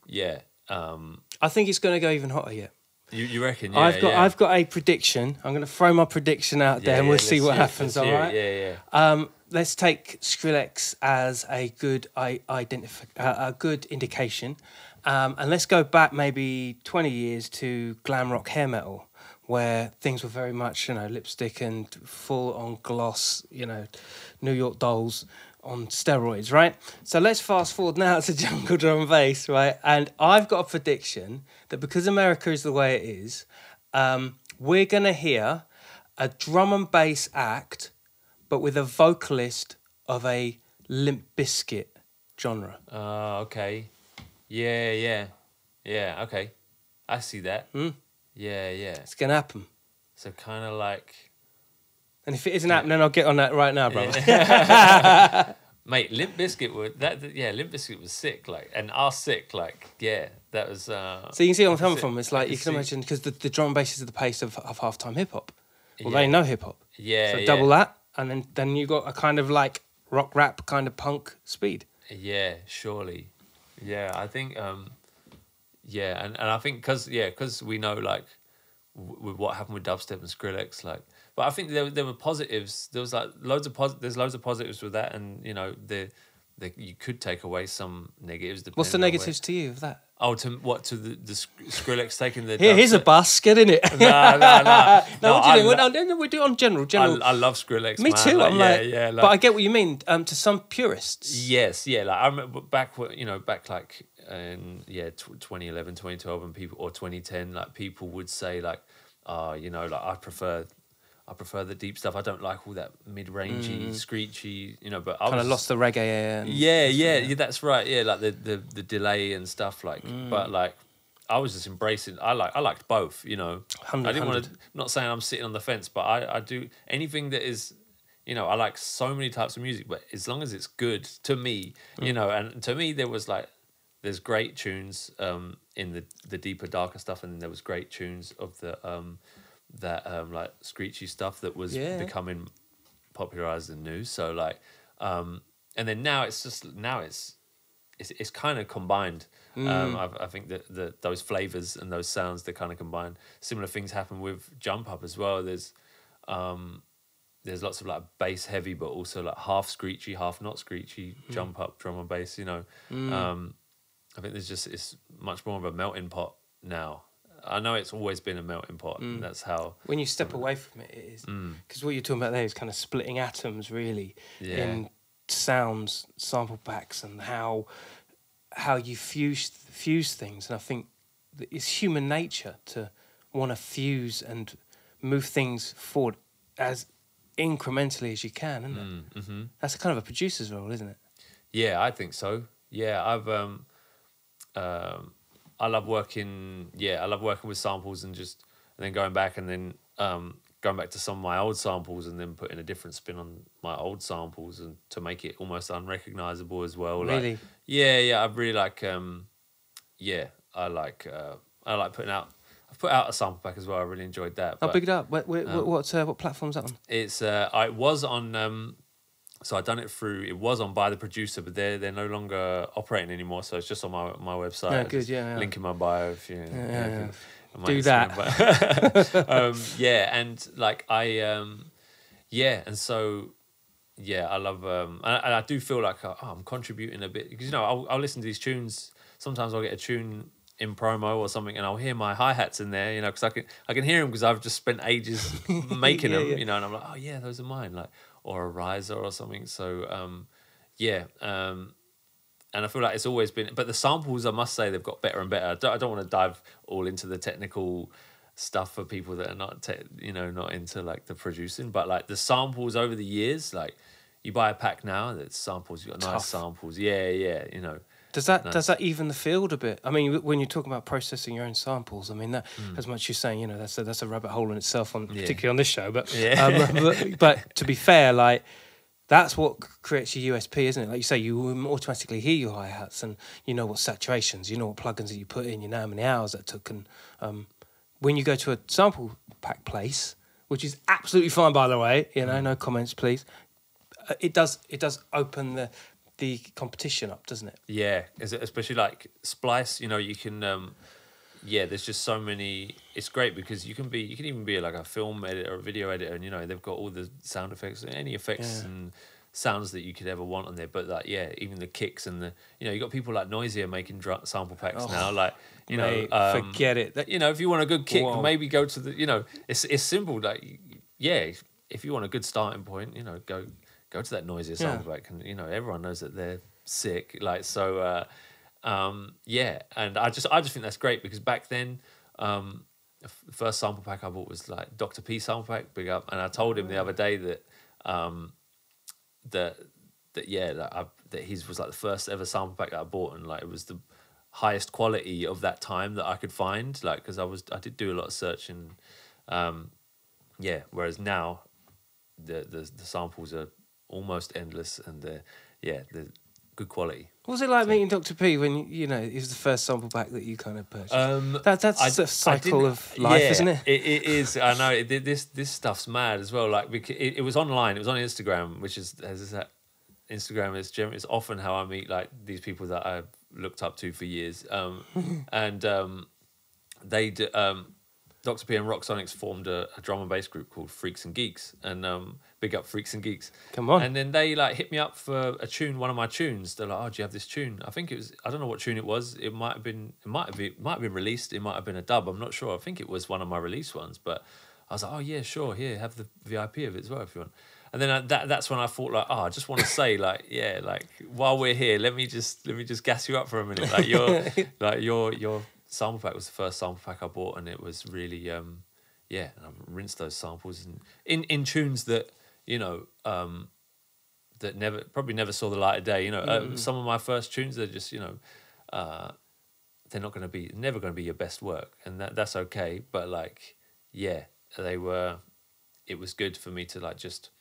yeah. Um, I think it's going to go even hotter yet. you, you reckon? Yeah, I've got yeah. I've got a prediction. I'm going to throw my prediction out there, Yeah, and we'll see what happens. All right. Yeah, yeah. Um, let's take Skrillex as a good I identify uh, a good indication, um, and let's go back maybe twenty years to glam rock hair metal, where things were very much you know lipstick and full on gloss, you know, New York dolls on steroids, right? So let's fast forward now to jungle drum and bass, right? And I've got a prediction that because America is the way it is, um, we're gonna hear a drum and bass act but with a vocalist of a Limp Bizkit genre. Oh, okay. Yeah, yeah, yeah. Okay, I see that. Hmm? Yeah, yeah. It's gonna happen. So kind of like, And if it isn't happening, I'll get on that right now, brother. mate, Limp Bizkit would that? Yeah, Limp Bizkit was sick. Like, and are sick. Like, yeah, that was. uh So you can see where I'm coming from. It's like you can imagine because the, the drum and bass is the pace of, of halftime hip hop. Well, Yeah. they know hip hop. Yeah, So yeah. double that, and then then you got a kind of like rock rap kind of punk speed. Yeah, surely. Yeah, I think. um Yeah, and, and I think because yeah, because we know like w- with what happened with dubstep and Skrillex, like. But I think there there were positives. There was like loads of pos- There's loads of positives with that, and you know the that you could take away some negatives. What's the on where- negatives to you of that? Oh, to what to the, the Skrillex taking the. Here, here's a bus. Get in it. No, no, no. no, no what do you I, We're, no, we do on general, general. I love Skrillex. Me man. too. I'm yeah, like, yeah. but I get what you mean. Um, to some purists, Yes, yeah. Like I remember back, you know, back like in yeah, tw 2011, 2012, and people or 2010, like people would say like, oh, you know, like I prefer, I prefer the deep stuff. I don't like all that mid-rangey, screechy, you know. But I kind of lost the reggae. And, Yeah, yeah, yeah, that's right. Yeah, like the the, the delay and stuff. Like, Mm. but like. I was just embracing. I like. I liked both. You know, Hundred, I didn't want to. Not saying I'm sitting on the fence, but I. I do anything that is you know, I like so many types of music, but as long as it's good to me, Mm. you know, and to me there was like there's great tunes um in the the deeper darker stuff and then there was great tunes of the um that um like screechy stuff that was Yeah. becoming popularized and new. So like um and then now it's just now it's it's, it's kind of combined. Um, Mm. I, I think that the, those flavors and those sounds they kind of combine. Similar things happen with jump up as well. There's um, there's lots of like bass heavy, but also like half screechy, half not screechy Mm. jump up drum and bass. You know, um, I think there's just it's much more of a melting pot now. I know it's always been a melting pot. Mm. And that's how. when you step away from it, it is Mm. because what you're talking about there is kind of splitting atoms, really, Yeah. in sounds, sample packs, and how how you fuse fuse things. And I think it's human nature to want to fuse and move things forward as incrementally as you can, isn't it? Mm-hmm. That's kind of a producer's role, isn't it? Yeah, I think so. Yeah, I've um, um, I love working. Yeah, I love working with samples and just and then going back and then um, going back to some of my old samples and then putting a different spin on my old samples and to make it almost unrecognizable as well. Like, Really? yeah, yeah. I really like. Um, yeah, I like. Uh, I like putting out. I've put out a sample pack as well. I really enjoyed that. I'll but- big it up. What what um, what, uh, what platform's that on? it's uh, I was on um, so I done it through. It was on by the producer, but they're they're no longer operating anymore. So it's just on my my website. Yeah, good, yeah, yeah. Link in my bio if you. yeah, yeah, yeah. if you- my Do bio. um, yeah, and like I um, yeah, and so. Yeah, I love, um, and, and I do feel like oh, I'm contributing a bit because you know I'll, I'll listen to these tunes. Sometimes I'll get a tune in promo or something, and I'll hear my hi hats in there, you know, because I can I can hear them because I've just spent ages making Yeah, them, yeah. you know, and I'm like, oh yeah, those are mine, like or a riser or something. So um, yeah, um, and I feel like it's always been, but the samples I must say they've got better and better. I don't, I don't want to dive all into the technical stuff for people that are not, te- you know, not into like the producing, but like the samples over the years, like you buy a pack now that samples, you got nice samples, yeah, yeah, you know, Does that No. does that even the field a bit? I mean, when you're talking about processing your own samples, I mean that as much as you're saying, you know, that's a, that's a rabbit hole in itself, on Mm. Yeah. particularly on this show. But Yeah. um, but, but to be fair, like that's what creates your USP, isn't it? Like you say, you automatically hear your hi hats, and you know what saturations, you know what plugins that you put in, you know how many hours that took, and um, when you go to a sample pack place, which is absolutely fine, by the way, you know, no comments, please. uh, It does it does open the the competition up, doesn't it? Yeah, is it especially like Splice? You know, you can. Um, yeah, there's just so many. It's great because you can be. You can even be like a film editor or a video editor, and you know they've got all the sound effects, any effects Yeah. and sounds that you could ever want on there. But like, yeah, even the kicks and the. You know, you got people like Noisia making drum, sample packs Oh, now. Like, you Mate, know, um, forget it. That- you know, if you want a good kick, Whoa. maybe go to the. You know, it's it's simple. Like, yeah, if you want a good starting point, you know, go go to that Noisia Yeah. sample pack, and you know, everyone knows that they're sick. Like, so. uh um yeah and i just i just think that's great because back then um the the first sample pack i bought was like dr p sample pack big up and i told him the other day that um that that yeah that I, that his was like the first ever sample pack that i bought and like it was the highest quality of that time that i could find like because i was i did do a lot of searching um yeah whereas now the the, the samples are almost endless and they're yeah they're good quality What was it like meeting Dr. P when you, you know it was the first sample pack that you kind of purchased? Um, that that's I- the cycle of life, yeah, isn't it? It, it is. I know. It, this this stuff's mad as well. Like it, it was online. It was on Instagram, which is as is that Instagram is generally it's often how I meet like these people that I've looked up to for years. Um, and um, they um, Dr. P and Rocksonics formed a, a drum and bass group called Freaks and Geeks, and um, big up Freaks and Geeks. Come on. And then they like hit me up for a tune, one of my tunes. They're like, "Oh, do you have this tune?" I think it was. I don't know what tune it was. It might have been. It might have been. Might have been released. It might have been a dub. I'm not sure. I think it was one of my release ones. But I was like, "Oh yeah, sure. Here, have the VIP of it as well if you want." And then I, that that's when I thought like, "Oh, I just want to say like, yeah, like while we're here, let me just let me just gas you up for a minute. Like you're like your your sample pack was the first sample pack I bought, and it was really um yeah. And I've rinsed those samples and in in tunes that you know um that never probably never saw the light of day. You know, uh, some of my first tunes they're just you know, uh, they're not going to be never going to be your best work, and that that's okay. But like, yeah, they were. It was good for me to like just,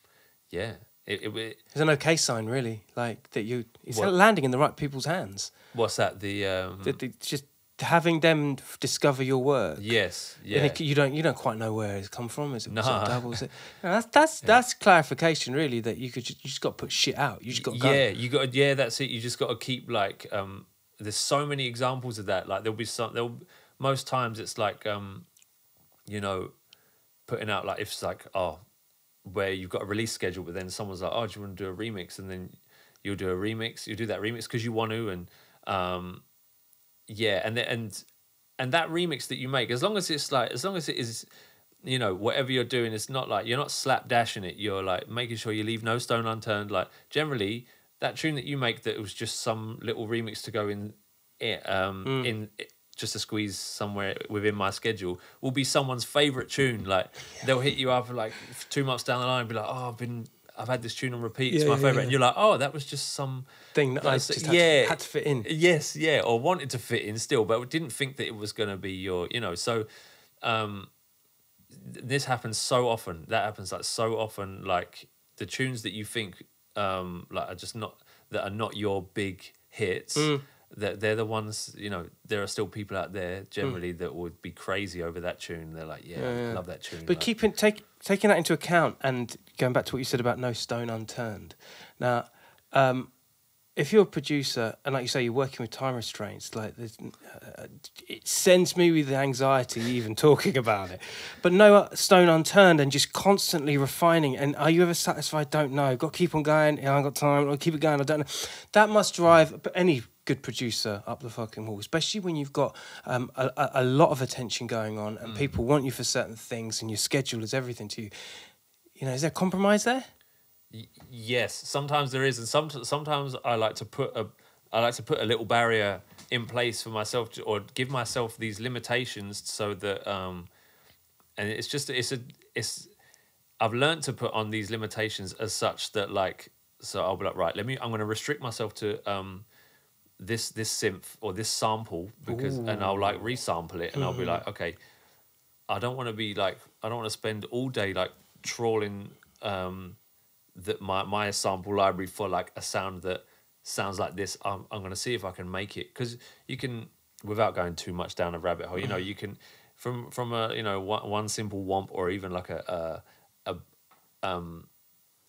yeah. It, it, it It's an okay sign, really. Like that you, it's What? landing in the right people's hands. what's that? The um, That that just having them discover your work. yes, yeah, it- you don't you don't quite know where it's come from. Is it Nah. a it? No, that's that's that's clarification, really. That you could ju- you just got to put shit out. You just got to go. yeah. You got yeah. That's it. You just got to keep like um. There's so many examples of that. Like there'll be some. There'll most times it's like um, you know, putting out like if it's like oh, where you've got a release schedule, but then someone's like oh, do you want to do a remix? And then you'll do a remix. You do that remix because you want to, and um, yeah, and and and that remix that you make, as long as it's like, as long as it is, you know, whatever you're doing, it's not like you're not slap dashing it. You're like making sure you leave no stone unturned. Like generally, that tune that you make that was just some little remix to go in, i- um, mm. in eh, just to squeeze somewhere within my schedule will be someone's favorite tune. Like they'll hit you up like two months down the line, and be like, oh, I've been. I've had this tune on repeat. It's my yeah, favorite, yeah. and you're like, "Oh, that was just some Thing that I just had, to, had to fit in. Yes, yeah, or wanted to fit in still, but didn't think that it was going to be your, you know. So, um, this happens so often. That happens like so often. Like the tunes that you think, um, like are just not that are not your big hits. Mm. That they're the ones, you know. There are still people out there generally that would be crazy over that tune. They're like, yeah, I love that tune. But like- keeping take taking that into account and going back to what you said about no stone unturned. Now, um, if you're a producer and like you say you're working with time restraints, like uh, it sends me with anxiety even talking about it. But no stone unturned and just constantly refining. And are you ever satisfied? Don't know. Got to keep on going. Yeah, I ain't got time. I'll keep it going. I don't know. That must drive any good producer up the fucking wall, especially when you've got um, a, a, lot of attention going on and people want you for certain things and your schedule is everything to you. You know, is there compromise there? Yes, sometimes there is, and some sometimes I like to put a I like to put a little barrier in place for myself to, or give myself these limitations so that um, and it's just it's a it's I've learned to put on these limitations as such that like so I'll be like right let me I'm going to restrict myself to um this this synth or this sample because and I'll like resample it and I'll be like okay I don't want to be like I don't want to spend all day like trawling um that my my sample library for like a sound that sounds like this. I'm, I'm going to see if i can make it. Because you can without going too much down a rabbit hole you know you can from from a you know one, one simple womp or even like a a, a um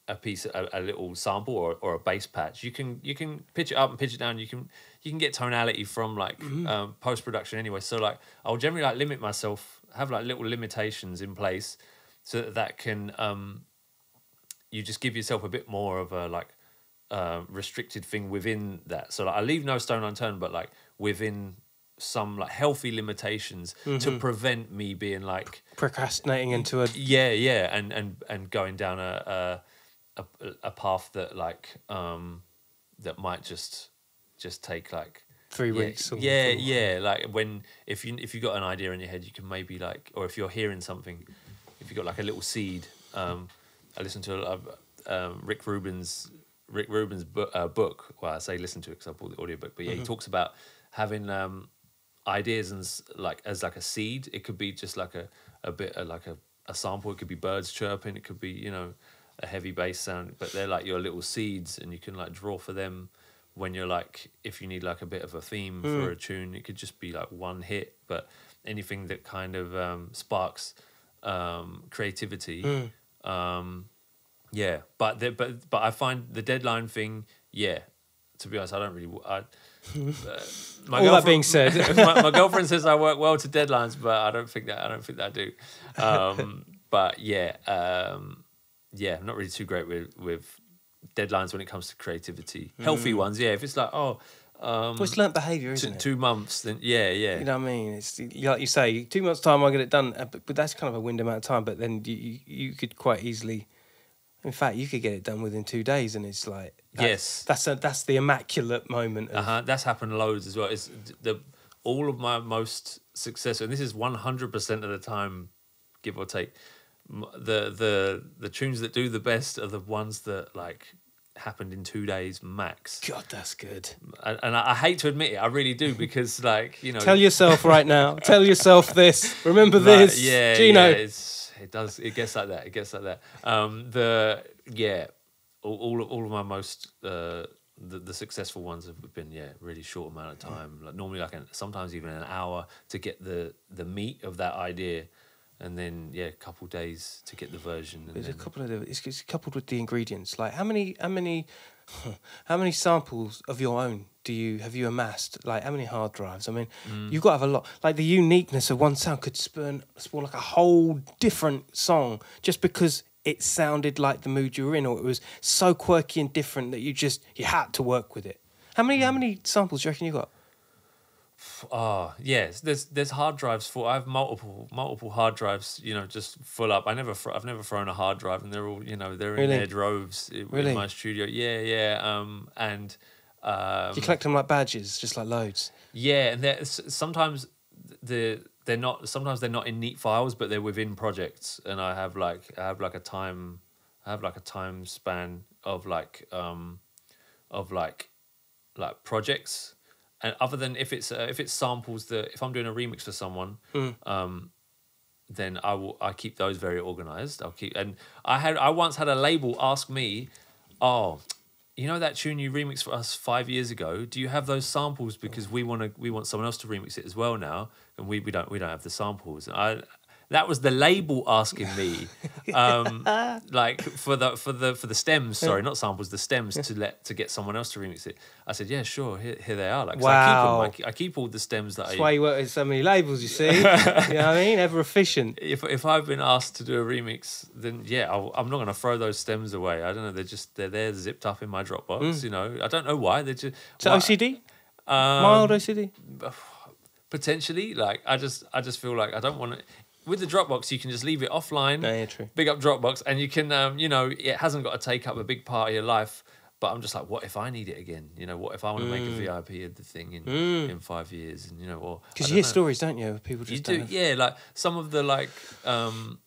a piece a, a little sample or, or a bass patch you can you can pitch it up and pitch it down. You can you can get tonality from like um, post production anyway. So like i'll generally like limit myself have like little limitations in place so that that can um you just give yourself a bit more of a like uh, restricted thing within that. So like I leave no stone unturned, but like within some like healthy limitations to prevent me being like Procrastinating into a yeah yeah and and and going down a a, a, a path that like um that might just just take like three yeah, weeks. Or, yeah, yeah. Like when if you if you got an idea in your head, you can maybe like, or if you're hearing something, if you got like a little seed. Um, I listened to a lot of um, Rick Rubin's Rick Rubin's book. Uh, book. Well, I say listen to it because I bought the audiobook, but yeah, Mm-hmm. he talks about having um, ideas and like as like a seed. It could be just like a a bit of like a, a sample. It could be birds chirping. It could be you know a heavy bass sound. But they're like your little seeds, and you can like draw for them when you're like if you need like a bit of a theme for a tune. It could just be like one hit, but anything that kind of um, sparks um, creativity. Um, yeah, but the, but but I find the deadline thing. Yeah, to be honest, I don't really. I, uh, my All that being said. my, my girlfriend says I work well to deadlines, but I don't think that I don't think that I do. Um, but yeah, um, yeah, I'm not really too great with with deadlines when it comes to creativity. Healthy ones, yeah. If it's like oh, um, Well, it's learnt behaviour, two, isn't it? two months, then yeah, yeah, You know what I mean? It's like you say, two months' time, I'll get it done. uh, But, but that's kind of a window amount of time. But then you, you, could quite easily, in fact, you could get it done within two days, and it's like Yes. that's a, that's the immaculate moment. Of, Uh huh. That's happened loads as well. It's the all of my most successful, and this is one hundred percent of the time, give or take. M- The the the tunes that do the best are the ones that like happened in two days max. God, that's good. And, and I, I hate to admit it, I really do because like you know. Tell yourself right now. tell yourself this. Remember Like, this. yeah, Gino. yeah, it's it does it gets like that. It gets like that. Um, the yeah, all all of, all of my most uh the, the successful ones have been yeah really short amount of time. Like normally like an, sometimes even an hour to get the the meat of that idea, and then yeah, a couple days to get the version. There's a couple of the, it's, it's coupled with the ingredients. Like how many how many how many samples of your own do you have you amassed? Like how many hard drives? I mean, Mm. you've got to have a lot. Like the uniqueness of one sound could spawn spawn like a whole different song just because it sounded like the mood you were in, or it was so quirky and different that you just you had to work with it. How many Mm. how many samples do you reckon you got? Oh yes, there's there's hard drives for. I have multiple multiple hard drives. You know, just full up. I never I've never thrown a hard drive, and they're all you know they're in their droves i- Really? in my studio. Yeah, yeah. Um, and um, you collect them like badges, just like loads? yeah, and they're, sometimes the they're not. Sometimes they're not in neat files, but they're within projects. And I have like I have like a time. I have like a time span of like um, of like like projects. And other than if it's uh, if it's samples that if I'm doing a remix for someone, um, then I will I keep those very organized. I'll keep and I had I once had a label ask me, oh, you know that tune you remixed for us five years ago? Do you have those samples because we want to we want someone else to remix it as well now, and we, we don't we don't have the samples. And I that was the label asking me, um, like for the for the for the stems. Sorry, not samples. The stems to let to get someone else to remix it. I said, yeah, sure. Here, here they are. Like 'cause I keep them. Wow. I keep, I keep all the stems that That's I why you work with so many labels. You see, you know what I mean? Ever efficient. if if I've been asked to do a remix, then yeah, I'll, I'm not going to throw those stems away. I don't know. They're just they're there zipped up in my Dropbox. You know, I don't know why. They're just So why- OCD, um, mild OCD. potentially. Like I just I just feel like I don't want to. With the Dropbox, you can just leave it offline. No, yeah, true. Big up Dropbox, and you can um, you know it hasn't got to take up a big part of your life. But I'm just like, what if I need it again? You know, what if I want to make a VIP of the thing in in five years? And you know, or Because you hear know. stories, don't you? People just You do, have- yeah. Like some of the like, um,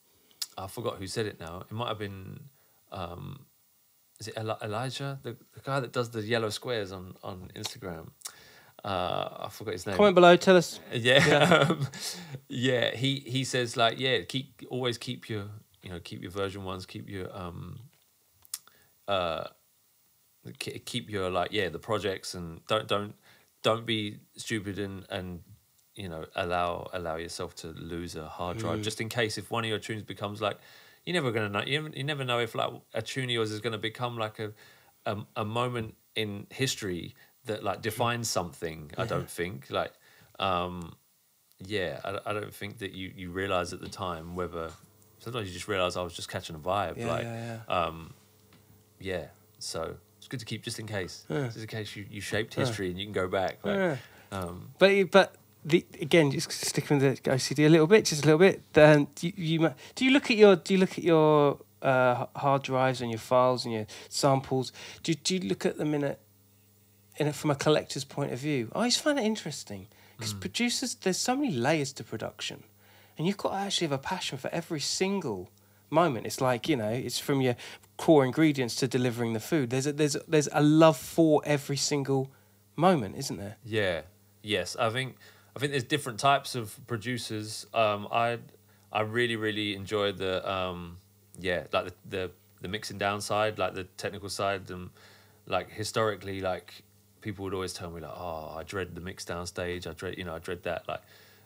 I forgot who said it now. It might have been, um, is it Eli- Elijah, the, the guy that does the yellow squares on on Instagram? Uh, I forgot his name. Comment below. Tell us. Yeah, um, yeah. He he says like, yeah, keep always keep your you know keep your version ones, keep your um, uh, keep your like yeah the projects and don't don't don't be stupid and and you know allow allow yourself to lose a hard drive just in case if one of your tunes becomes like you're never gonna know you never, you never know if like a tune of yours is gonna become like a a, a moment in history that like defines something i don't think like um yeah I, I don't think that you you realize at the time whether sometimes you just realize i was just catching a vibe Yeah, like yeah, yeah. um yeah so it's good to keep just in case yeah. just in case you, you shaped history and you can go back like, Yeah. um But but the again, just sticking with the OCD a little bit, just a little bit. Then do you, you do you look at your do you look at your uh, hard drives and your files and your samples? Do do you look at them in a in from a collector's point of view? I always find it interesting because producers there's so many layers to production, and you've got to actually have a passion for every single moment. It's like you know, it's from your core ingredients to delivering the food. There's a, there's a, there's a love for every single moment, isn't there? Yeah. Yes, I think I think there's different types of producers. Um, I I really really enjoy the um, yeah like the, the the mixing down side, like the technical side, and like historically, like people would always tell me like, oh, I dread the mix down stage. I dread you know I dread that like,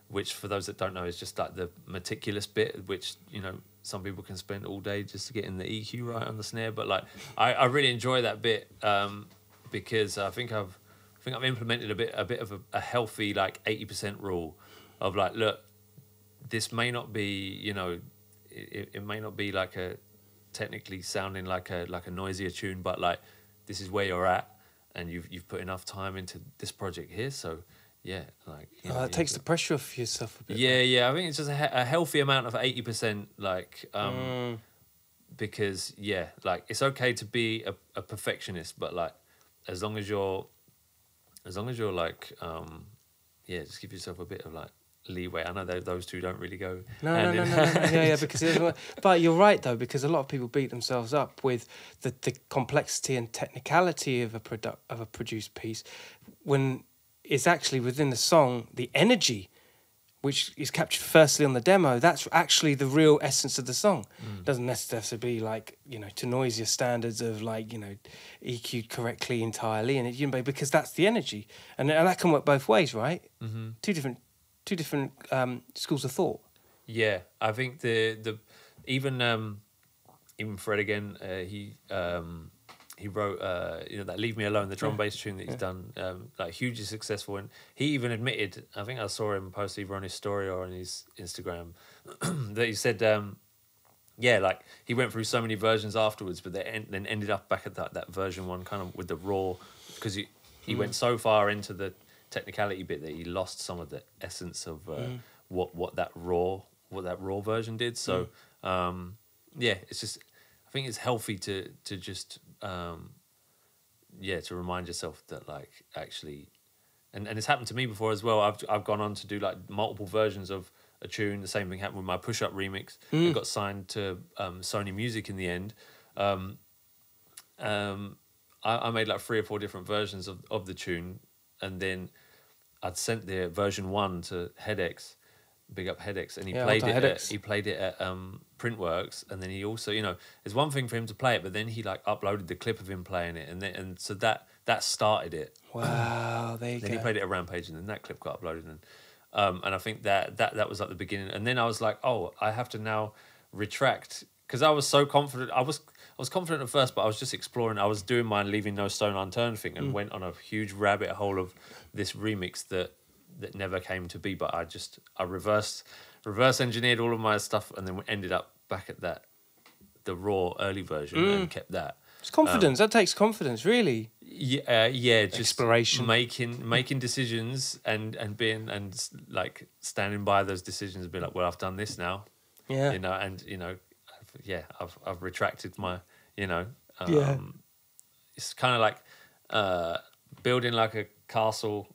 which for those that don't know is just like the meticulous bit, which you know some people can spend all day just getting the EQ right on the snare, but like I I really enjoy that bit. Um, because I think I've I think I've implemented a bit a bit of a, a healthy like eighty percent rule of like look, this may not be you know, it, it may not be like a technically sounding like a like a Noisia tune, but like this is where you're at, and you've you've put enough time into this project here, so yeah, like you know, Oh, it takes the pressure off yourself a bit. yeah yeah. I think it's just a, he- a healthy amount of eighty percent like um Mm. because yeah, like it's okay to be a, a perfectionist, but like as long as you're as long as you're like um yeah, just give yourself a bit of like leeway. I know those two don't really go. No, no, no, no, no. Yeah, yeah. Because, but you're right though, because a lot of people beat themselves up with the, the complexity and technicality of a product of a produced piece, when it's actually within the song the energy, which is captured firstly on the demo. That's actually the real essence of the song. Doesn't necessarily be like you know to Noisia standards of like you know EQ'd correctly entirely, and it, you know because that's the energy, and, and that can work both ways, right? Mm-hmm. Two different, two different um, schools of thought. Yeah, I think the the even um even Fred again, uh, he um he wrote uh you know that Leave Me Alone, the drum bass tune that he's done, um like hugely successful. And he even admitted, I think I saw him post either on his story or on his Instagram that he said um yeah, like he went through so many versions afterwards, but then then ended up back at that, that version one, kind of with the raw, because he he went so far into the technicality bit that he lost some of the essence of uh, what what that raw what that raw version did. So um, yeah, it's just I think it's healthy to to just um, yeah to remind yourself that like actually and, and it's happened to me before as well. I've I've gone on to do like multiple versions of a tune. The same thing happened with my push up remix. Mm. It got signed to um, Sony Music in the end. Um, um, I, I made like three or four different versions of, of the tune, and then I'd sent the version one to Hedex, big up Hedex, and he Yeah, played it. At, he played it at um, Printworks, and then he also, you know, it's one thing for him to play it, but then he like uploaded the clip of him playing it, and then and so that that started it. Wow, there you Then go. he played it at Rampage, and then that clip got uploaded, and um, and I think that that that was like the beginning. And then I was like, oh, I have to now retract because I was so confident. I was I was confident at first, but I was just exploring. I was doing my leaving no stone unturned thing, Mm. and went on a huge rabbit hole of this remix that that never came to be. But I just I reversed reverse engineered all of my stuff, and then ended up back at that the raw early version Mm. and kept that. It's confidence. that takes confidence, really. Yeah, uh, yeah, just Exploration. making making decisions and and being and like standing by those decisions and be like, well, I've done this now, Yeah. you know, and you know, yeah, I've I've retracted my, you know, um, Yeah. it's kind of like uh, building like a castle,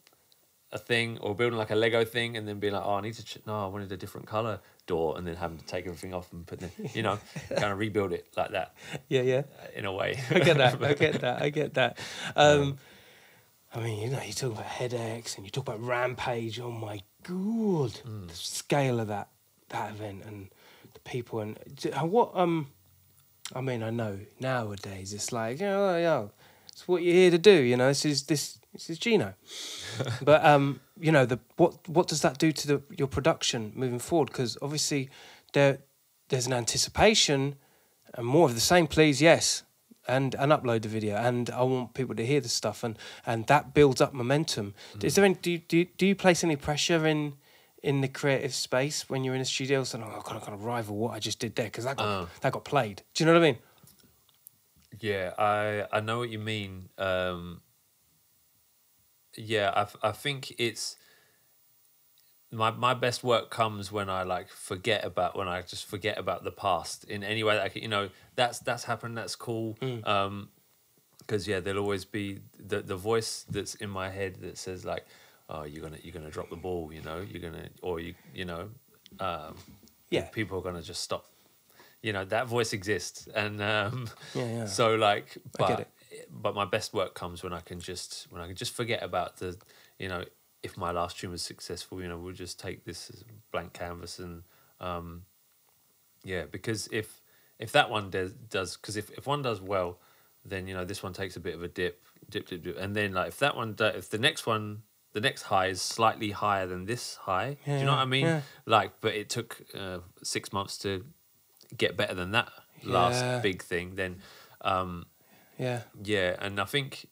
a thing, or building like a Lego thing, and then being like, oh, I need to, ch- no, I wanted a different color door, and then having to take everything off and put, the, you know, kind of rebuild it like that Yeah, yeah. uh, in a way. I get that. I get that. I get that. Um, I mean, you know, you talk about Hedex and you talk about Rampage. Oh my god, the scale of that that event and people and what um, I mean, I know nowadays it's like you know, yeah, it's what you're here to do. You know, this is this this is Gino. but um, you know, the what what does that do to the your production moving forward? Because obviously, there there's an anticipation and more of the same, please. Yes, and and upload the video, and I want people to hear the stuff, and and that builds up momentum. Is there any do you, do you, do you place any pressure in? In the creative space, when you're in a studio, "Oh, I kind of kind of rival what I just did there," because that got Oh. that got played. Do you know what I mean? Yeah, I I know what you mean. Um, yeah, I think it's my my best work comes when I like forget about when I just forget about the past in any way that I can. You know, that's that's happened. That's cool. Um, because yeah, there'll always be the the voice that's in my head that says like, "Oh, you're gonna you're gonna drop the ball," you know, you're gonna or you you know, um, Yeah. people are gonna just stop. You know that voice exists, and um, Yeah, yeah. so like, but but my best work comes when I can just when I can just forget about the you know if my last tune was successful, you know, we'll just take this as a blank canvas and um, yeah, because if if that one does does because if if one does well, then you know this one takes a bit of a dip, dip, dip, dip, and then like if that one do, if the next one the next high is slightly higher than this high, do you know what I mean? yeah. Like, but it took uh, six months to get better than that Yeah. last big thing. Then, um, Yeah. yeah, and I think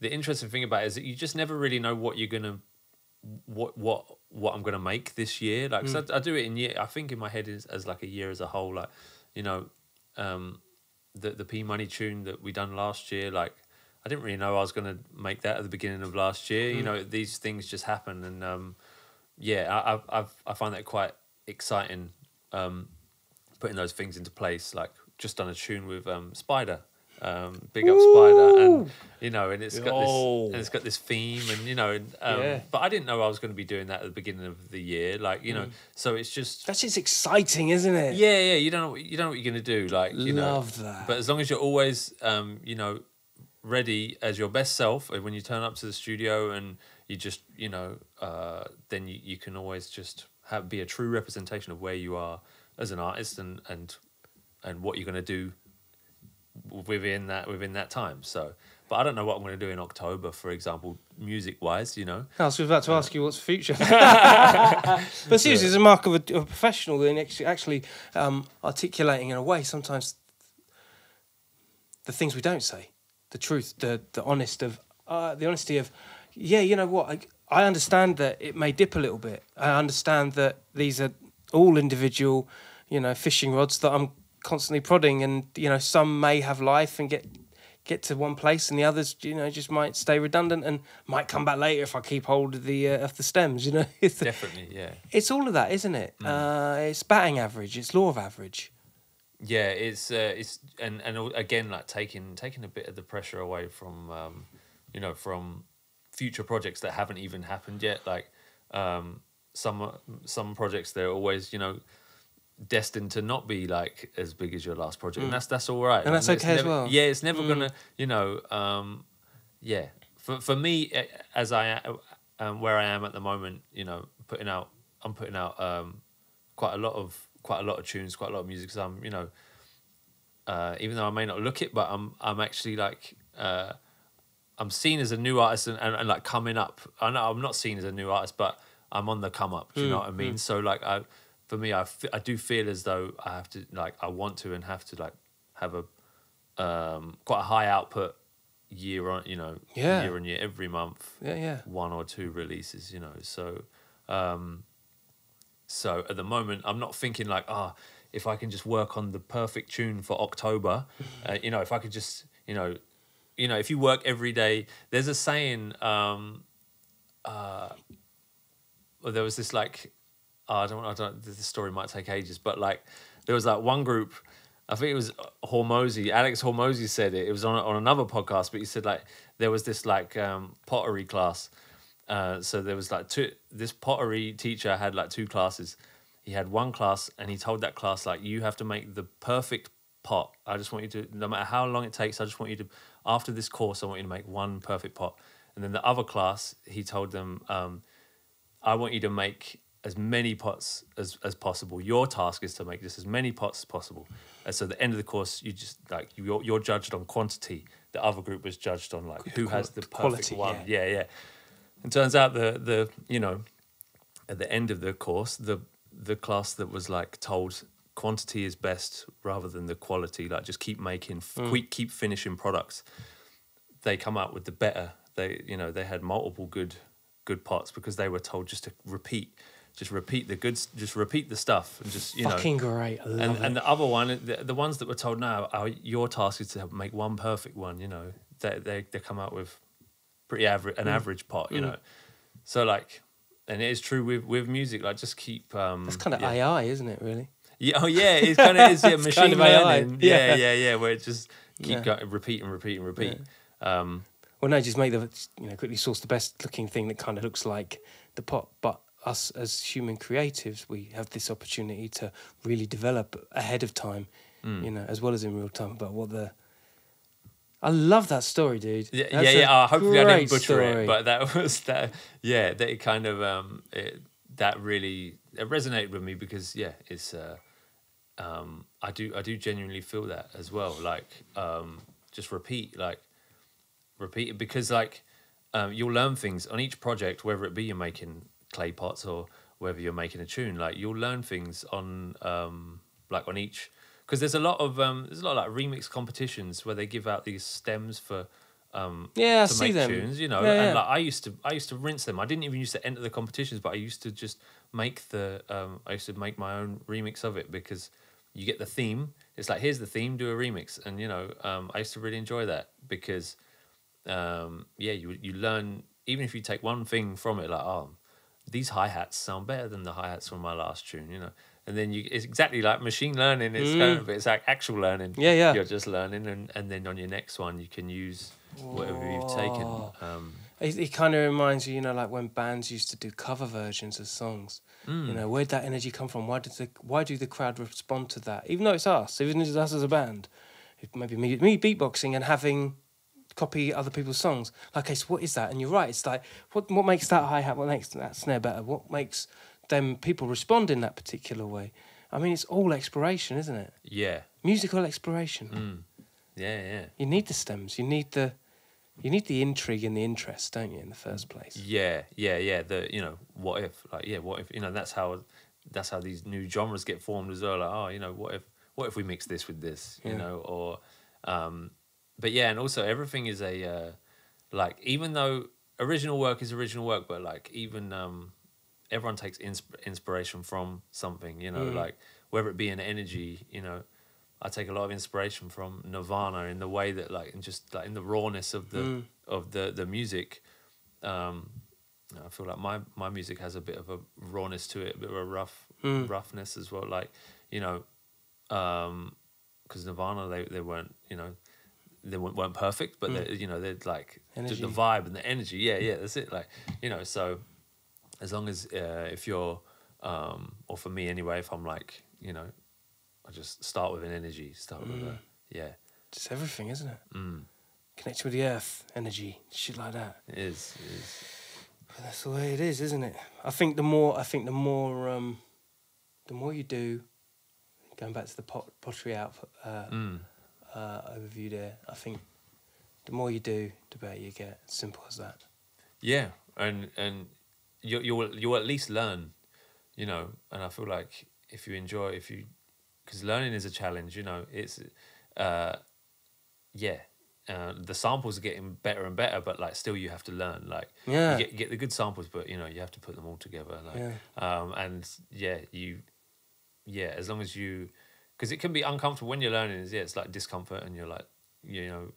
the interesting thing about it is that you just never really know what you're gonna what what what I'm gonna make this year. Like 'cause Mm. I, I do it in year. I think in my head is as like a year as a whole. Like you know, um, the the P Money tune that we done last year. Like I didn't really know I was gonna make that at the beginning of last year. Mm. You know, these things just happen, and um, yeah, I I've, I've I find that quite exciting. Um, putting those things into place. Like just done a tune with um, Spider. Um, big up Spider, and you know, and it's got Yo. this, and it's got this theme, and you know, and, um, Yeah. but I didn't know I was going to be doing that at the beginning of the year, like you Mm. know, so it's just That's just exciting, isn't it? yeah, yeah. You don't know, what- you don't know what you're going to do, like you know. Love that. But as long as you're always, um, you know, ready as your best self, when you turn up to the studio, and you just, you know, uh, then you, you can always just have be a true representation of where you are as an artist, and and and what you're going to do within that within that time. So, but I don't know what I'm going to do in October, for example, music wise. You know, I was about to ask you what's the future. but seriously, it's a mark of a, of a professional in actually, actually um, articulating in a way sometimes the things we don't say, the truth, the the honest of uh, the honesty of, yeah, you know what, I, I understand that it may dip a little bit. I understand that these are all individual, you know, fishing rods that I'm constantly prodding, and you know, some may have life and get get to one place, and the others, you know, just might stay redundant and might come back later if I keep hold of the uh, of the stems. You know, it's, definitely, yeah. it's all of that, isn't it? Uh, it's batting average. It's law of average. Yeah, it's uh, it's and and again like taking taking a bit of the pressure away from um, you know from future projects that haven't even happened yet. Like um, some some projects they're always you know destined to not be like as big as your last project, and that's that's all right. Mm. And that's okay as well. Mm. Yeah, it's never gonna you know um, yeah for for me as I um, where I am at the moment, you know, putting out I'm putting out um, quite a lot of quite a lot of tunes, quite a lot of music. Cause I'm, you know, uh, even though I may not look it, but I'm I'm actually like uh, I'm seen as a new artist and, and, and like coming up. I know I'm not seen as a new artist, but I'm on the come up. Do you know what I mean? So like I, for me, I, f- I do feel as though I have to like I want to and have to like have a um, quite a high output year on you know Yeah. year on year every month Yeah, yeah. one or two releases, you know. So, um, so at the moment, I'm not thinking like, ah, if I can just work on the perfect tune for October, uh, you know, if I could just, you know, you know, if you work every day, there's a saying. Um, uh, well, there was this like, oh, I don't, I don't. This story might take ages, but like, there was like one group. I think it was Hormozi. Alex Hormozi said it. It was on on another podcast, but he said like there was this like um, pottery class. Uh, so there was like two. This pottery teacher had like two classes. He had one class, and he told that class like you have to make the perfect pot. I just want you to, no matter how long it takes, I just want you to. After this course, I want you to make one perfect pot. And then the other class, he told them, um, I want you to make as many pots as, as possible. Your task is to make just as many pots as possible. And so at the end of the course, you just like you're, you're judged on quantity. The other group was judged on like who has the perfect quality, one. yeah. Yeah, yeah. It turns out the the you know at the end of the course, the the class that was like told quantity is best rather than the quality, like just keep making, f mm. keep keep finishing products. They come out with the better. They you know they had multiple good good pots because they were told just to repeat, just repeat the goods, just repeat the stuff, and just you know Fucking great. I love and it. and the other one, the, the ones that were told now, are, your task is to make one perfect one. You know, they they they come out with pretty average Mm. an average pot. You know, so like, and it is true with with music. Like, just keep. Um, It's kind of yeah. AI, isn't it? Really. Yeah, oh yeah, it kind of is. Yeah, It's machine kind of AI, learning. Yeah, yeah. yeah, yeah. Where it just keep Yeah. going, repeat and repeat and repeat. Um, Well, no, just make the you know quickly source the best looking thing that kind of looks like the pot. But us as human creatives, we have this opportunity to really develop ahead of time, Mm. you know, as well as in real time. about what the I love that story, dude. Yeah, That's yeah, yeah. Uh, hopefully, I didn't butcher story. it, but that was that. Yeah, that it kind of um, it, that really it resonated with me because yeah, it's uh, um, I do I do genuinely feel that as well. Like um, just repeat, like repeat it because like um, you'll learn things on each project, whether it be you're making clay pots or whether you're making a tune. Like you'll learn things on um, like on each because there's a lot of um, there's a lot of like remix competitions where they give out these stems for um, Yeah, I to see make them. tunes, you know. Yeah, yeah. And like I used to, I used to rinse them. I didn't even used to enter the competitions, but I used to just make the, um, I used to make my own remix of it because you get the theme. It's like here's the theme, do a remix, and you know, um, I used to really enjoy that because, um, yeah, you you learn even if you take one thing from it, like oh, these hi hats sound better than the hi hats from my last tune, you know. And then you, it's exactly like machine learning. It's kind of, it's like actual learning. Mm. Yeah, yeah. You're just learning, and, and then on your next one, you can use whatever you've taken. Um, It, it kind of reminds you, you know, like when bands used to do cover versions of songs. You know, where'd that energy come from? Why did the why do the crowd respond to that? Even though it's us, even if it's us as a band, maybe me, me beatboxing and having copy other people's songs. Like, okay, so what is that? And you're right. It's like what what makes that hi hat? What makes that snare better? What makes them people respond in that particular way? I mean, it's all exploration, isn't it? yeah, Musical exploration. Mm. yeah, yeah, You need the stems. You need the you need the intrigue and the interest, don't you, in the first place? yeah, yeah, yeah. The you know what if like yeah what if you know that's how that's how these new genres get formed as well. Like oh you know what if what if we mix this with this you Yeah. know or um, but yeah and also everything is a uh, like even though original work is original work, but like even um, everyone takes insp- inspiration from something. You know Mm. like whether it be an energy you know. I take a lot of inspiration from Nirvana in the way that like and just like in the rawness of the Mm. of the the music. Um, I feel like my my music has a bit of a rawness to it, a bit of a rough Mm. roughness as well. Like you know, because Nirvana they they weren't you know they weren't, weren't perfect, but they you know they're like just Mm. The vibe and the energy. Yeah, yeah, that's it. Like you know, so as long as uh, if you're um, or for me anyway, if I'm like you know, I just start with an energy, start with a yeah, Just everything, isn't it? mm, Connection with the earth, energy, shit like that. it is, it is. But that's the way it is, isn't it? I think the more I think the more um, the more you do, going back to the pot, pottery output uh, Mm. uh, overview there, I think the more you do, the better you get. Simple as that. Yeah, and and you you'll you'll at least learn, you know. And I feel like if you enjoy, if you, because learning is a challenge. You know, it's, uh, yeah. Uh, the samples are getting better and better, but like still you have to learn. Like Yeah. you get get the good samples, but you know you have to put them all together. Like Yeah. um, and yeah, you, yeah, as long as you, because it can be uncomfortable when you're learning. Is yeah, it's like discomfort, and you're like, you know,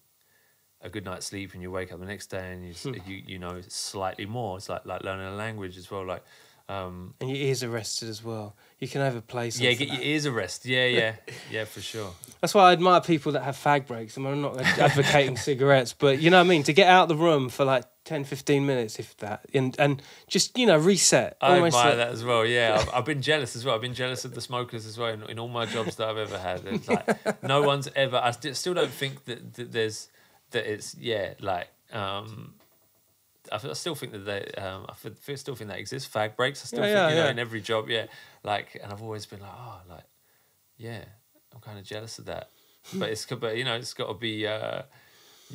a good night's sleep, and you wake up the next day, and you Hmm. you you know slightly more. It's like like learning a language as well. Like, um, And your ears are rested as well. You can overplay something. yeah, get your ears a rest. Yeah, yeah, yeah, for sure. That's why I admire people that have fag breaks. I mean, I'm not advocating cigarettes, but you know what I mean? To get out of the room for like 10, 15 minutes, if that, and, and just, you know, reset. I admire like- that as well. Yeah, I've, I've been jealous as well. I've been jealous of the smokers as well in, in all my jobs that I've ever had. It's like no one's ever. I st- still don't think that, that there's that it's yeah like um. I still think that they, um, I f- f- still think that exists. Fag breaks. I still Yeah, think yeah, you know yeah. in every job, yeah. Like, and I've always been like, oh, like, yeah, I'm kind of jealous of that. But it's, but you know, it's got to be, uh,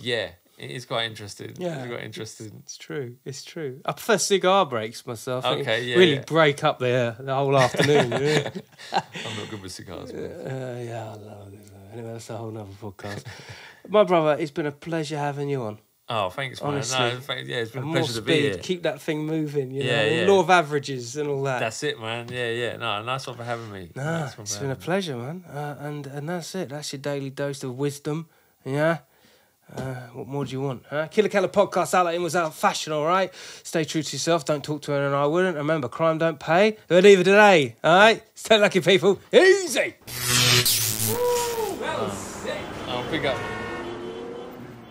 yeah, it is quite interesting. Yeah. it's quite interesting. It's true. It's true. I prefer cigar breaks myself. Okay, yeah, Really yeah. break up the, the whole afternoon. yeah. I'm not good with cigars. Uh, yeah, I love it. Anyway, that's a whole nother podcast. My brother, it's been a pleasure having you on. Oh, thanks, man. Honestly. no, thank, yeah, it's been a pleasure to be speed, here. keep that thing moving. You Yeah, know, yeah. law of averages and all that. That's it, man. Yeah, yeah. No, nice one for having me. Nah, nice it's been a having me. pleasure, man. Uh, and and that's it. That's your daily dose of wisdom. Yeah. Uh, what more do you want? Huh? Killa Kela podcast out like in was out of fashion, all right? Stay true to yourself. Don't talk to anyone I wouldn't. Remember, crime don't pay. But neither do they. All right? Stay lucky, people. Easy. Oh, big up.